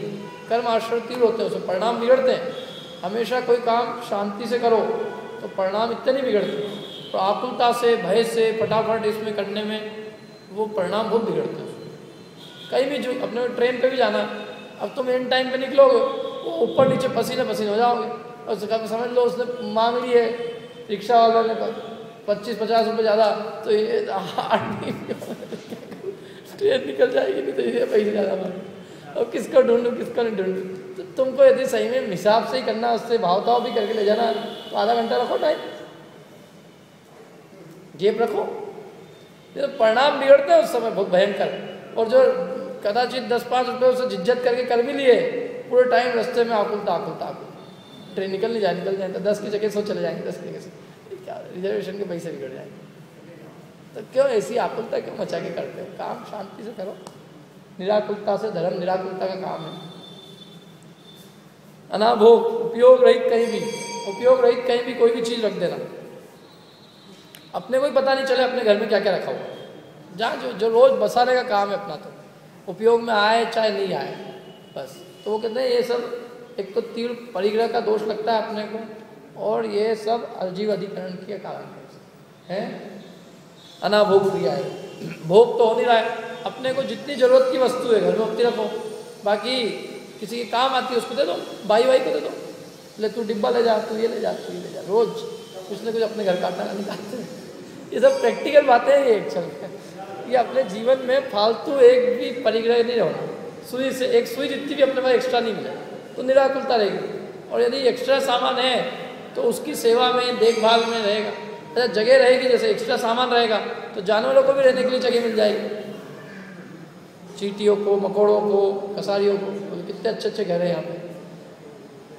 कर्म आश्रित होते हैं, उसमें परिणाम बिगड़ते हैं। हमेशा कोई काम शांति से करो तो परिणाम इतने नहीं बिगड़ते। तो आकुलता से, भय से, फटाफट इसमें करने में वो परिणाम बहुत बिगड़ते हैं कहीं भी जो, अपने ट्रेन पे भी जाना, अब तुम इन टाइम पे निकलोगे, वो ऊपर नीचे पसीने पसीने हो जाओगे। और समझ लो, उसने मांग ली है, रिक्शा वाले ने पच्चीस पचास रुपये ज़्यादा तो ये ट्रेन निकल जाएगी, नहीं तो ये पैसे ज़्यादा मांगे और किसको ढूंढूँ, किसको नहीं ढूंढूँ? तो तुमको यदि सही में हिसाब से ही करना उससे भावताव भी करके ले जाना। तो आधा घंटा रखो टाइम जेब रखो। तो परिणाम बिगड़ते हैं उस समय, बहुत भयंकर। और जो कदाचित दस पाँच रुपये उसे झिझत करके कर भी लिए, पूरे टाइम रास्ते में आकुलता आकुलता आकुल ट्रेन निकल नहीं जाए, निकल जाए तो दस की जगह सौ चले जाएँगे, दस की जगह से। क्या रिजर्वेशन के पैसे बिगड़ जाएँगे। तो क्यों ऐसी आकुलता क्यों मचा के करते हो? काम शांति से करो। निराकुलता से धर्म निराकुलता का काम है। अनाभोग उपयोग रहित कहीं भी, उपयोग रहित कहीं भी कोई भी चीज़ रख देना। अपने को ही पता नहीं चले अपने घर में क्या क्या रखा हुआ। जहाँ जो जो रोज़ बसाने का काम है अपना तो। उपयोग में आए चाहे नहीं आए, बस। तो वो कहते हैं, ये सब एक तो तीव्र परिग्रह का दोष लगता है अपने को और ये सब अजीव अधिकरण के कारण है? अनाभोग क्रिया है। भोग तो हो नहीं रहा है। अपने को जितनी ज़रूरत की वस्तु है, घर में उतनी रखो। बाकी किसी के काम आती है, उसको दे दो। भाई भाई को दे दो। ले तू डिब्बा ले जा, तू ये ले जा, तू ये ले जा। रोज। कुछ ना कुछ अपने घर का आटा निकालते ये सब प्रैक्टिकल बातें हैं, ये एक्चुअल ये अपने जीवन में फालतू एक भी परिग्रह नहीं होना सुई से, एक सुई जितनी भी अपने पास एक्स्ट्रा नहीं मिले तो निराकुलता रहेगी। और यदि एक्स्ट्रा सामान है तो उसकी सेवा में, देखभाल में रहेगा। अच्छा जगह रहेगी जैसे एक्स्ट्रा सामान रहेगा तो जानवरों को भी रहने के लिए जगह मिल जाएगी। चीटियों को, मकोड़ों को, कसारियों को कितने अच्छे अच्छे घर हैं यहाँ पे।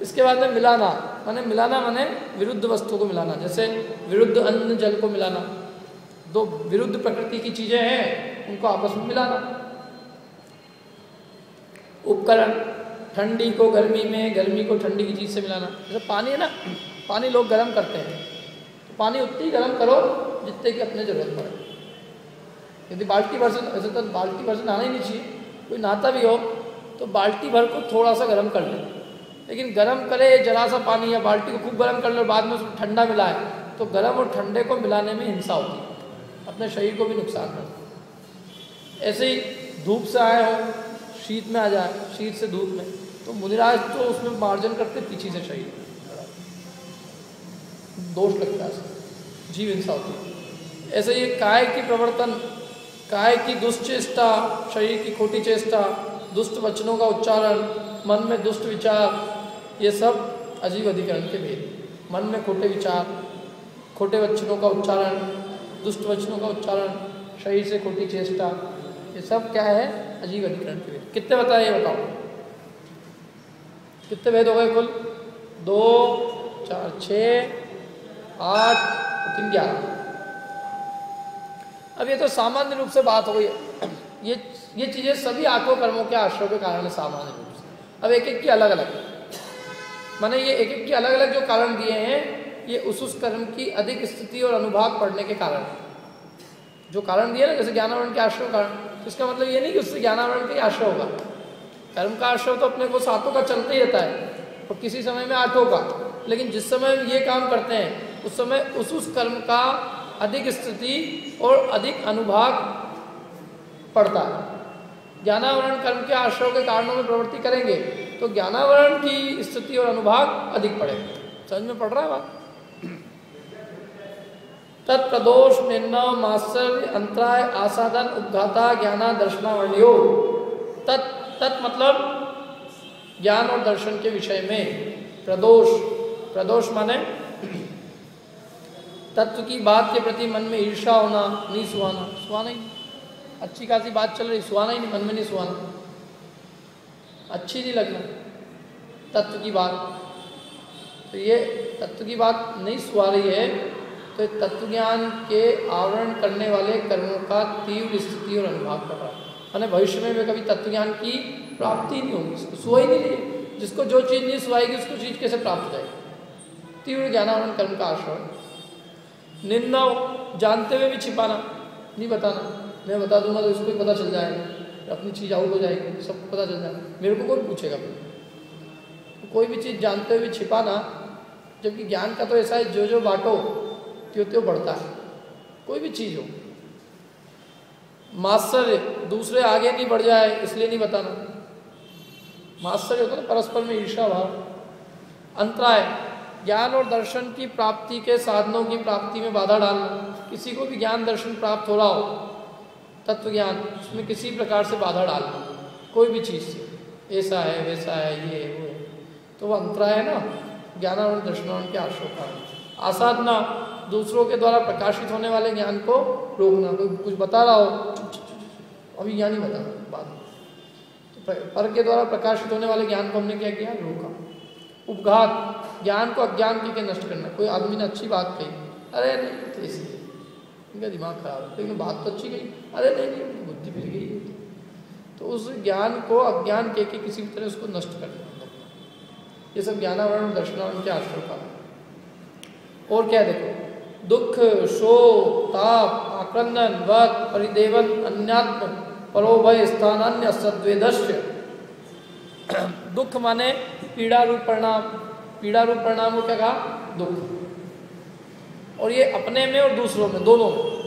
इसके बाद में मिलाना, माने मिलाना माने विरुद्ध वस्तु को मिलाना, जैसे विरुद्ध अन्न जल को मिलाना। दो विरुद्ध प्रकृति की चीज़ें हैं, उनको आपस में मिलाना। उपकरण, ठंडी को गर्मी में, गर्मी को ठंडी की चीज़ से मिलाना। जैसे पानी है ना, पानी लोग गर्म करते हैं। पानी उतनी गर्म करो जितने की अपने ज़रूरत पड़े। यदि बाल्टी भर से ऐसे तो बाल्टी भर से नहाना ही नहीं चाहिए, कोई नहाता भी हो तो बाल्टी भर को थोड़ा सा गर्म कर ले। लेकिन गर्म करे, जरा सा पानी या बाल्टी को खूब गर्म कर लो, बाद में उसमें ठंडा मिलाए तो गर्म और ठंडे को मिलाने में हिंसा होती है। अपने शरीर को भी नुकसान करता ऐसे ही धूप से आए हो, शीत में आ जाए, शीत से धूप में तो मुनिराज तो उसमें मार्जन करते पीछे से शरीर। दोष लगता है जीव हिंसा होती है ऐसे ये काय की प्रवर्तन, काय की दुष्चेष्टा, शरीर की खोटी चेष्टा, दुष्ट वचनों का उच्चारण, मन में दुष्ट विचार, ये सब अजीब अधिकरण के भेद। मन में खोटे विचार, खोटे वचनों का उच्चारण, दुष्ट वचनों का उच्चारण, शरीर से खोटी चेष्टा, ये सब क्या है? अजीब अधिकरण के भेद। कितने बताए ये बताओ? कितने भेद हो गए कुल? दो, चार छ आठ तीन ग्यारह अब ये तो सामान्य रूप से बात हो गई। ये ये चीज़ें सभी आठों कर्मों के आश्रय के कारण है सामान्य रूप से। अब एक एक की अलग अलग। मैंने ये एक एक की अलग अलग जो कारण दिए हैं, ये उस उस कर्म की अधिक स्थिति और अनुभाग पढ़ने के कारण है। जो कारण दिए ना, जैसे ज्ञानावरण के आश्रय कारण तो इसका मतलब ये नहीं कि उससे ज्ञानावरण का आश्रय होगा। कर्म का आश्रय तो अपने को सातों का चलते ही रहता है, और किसी समय में आठों का। लेकिन जिस समय ये काम करते हैं उस समय उस उस कर्म का अधिक स्थिति और अधिक अनुभाग पड़ता। है ज्ञानावरण कर्म के आश्रय के कारणों में प्रवृत्ति करेंगे तो ज्ञानावरण की स्थिति और अनुभाग अधिक पड़ेगा समझ में पड़ रहा है बात? तत्प्रदोष निर्णय मात्सर्य अंतराय आसादन उपघाता ज्ञाना दर्शनावलियो तत् तत् मतलब ज्ञान और दर्शन के विषय में। प्रदोष प्रदोष माने तत्व की बात के प्रति मन में ईर्षा होना, नहीं सुहाना। सुहाना ही। अच्छी खासी बात चल रही, सुहाना ही नहीं, मन में नहीं सुहाना। अच्छी नहीं लगना। तत्व की बात। तो ये तत्व की बात नहीं सुहा रही है तो तत्व ज्ञान के आवरण करने वाले कर्मों का तीव्र स्थिति और अनुभव कर रहा है मैंने भविष्य में भी कभी तत्व ज्ञान की प्राप्ति नहीं होगी, उसको सुहा ही नहीं रही। जिसको जो चीज़ नहीं सुहाएगी, उसको चीज़ कैसे प्राप्त हो जाएगी? तीव्र ज्ञानावरण कर्म का आश्रय। निंदा जानते हुए भी छिपाना, नहीं बताना। मैं बता दूँगा तो इसको ही पता चल जाएगा। अपनी चीज़ आउट हो जाएगी सबको पता चल जाएगा। मेरे को कौन पूछेगा? तो कोई भी चीज़ जानते हुए भी छिपाना, जबकि ज्ञान का तो ऐसा है जो जो बांटो त्यो त्यो बढ़ता है। कोई भी चीज़ हो। मास्टर दूसरे आगे नहीं बढ़ जाए, इसलिए नहीं बताना। मास्टर होता ना, परस्पर में ईर्षा भाव। अंतराय। ज्ञान और दर्शन की प्राप्ति के साधनों की प्राप्ति में बाधा डालना किसी को भी ज्ञान दर्शन प्राप्त हो रहा हो तत्व ज्ञान उसमें किसी प्रकार से बाधा डालना कोई भी चीज़ से, ऐसा है, वैसा है, ये है, वो है। तो वो अंतरा है ना ज्ञान और दर्शन के आश्रय का। आसाधना दूसरों के द्वारा प्रकाशित होने वाले ज्ञान को रोकना। कोई कुछ बता रहा हो, अभी ज्ञान ही बता बात तो पर के द्वारा प्रकाशित होने वाले ज्ञान को हमने क्या किया? रोका। उपघात ज्ञान को अज्ञान के नष्ट करना। कोई आदमी ने अच्छी बात कही। अरे नहीं तो इसलिए इनका दिमाग खराब है। लेकिन बात तो अच्छी कही अरे नहीं नहीं बुद्धि फिर गई। तो उस ज्ञान को अज्ञान के, के किसी भी तरह उसको नष्ट करना ये सब ज्ञानावरण दर्शनावरण के आश्रय का। और क्या देखो? दुख शोक ताप आक्रंदन वध परिदेवन अन्यात्म परोभय स्थान अन्य सद्वेदस्य। *clears throat* दुख माने पीड़ा रूप परिणाम पीड़ा रूप परिणाम को क्या कहा दुख। और ये अपने में और दूसरों में, दोनों में।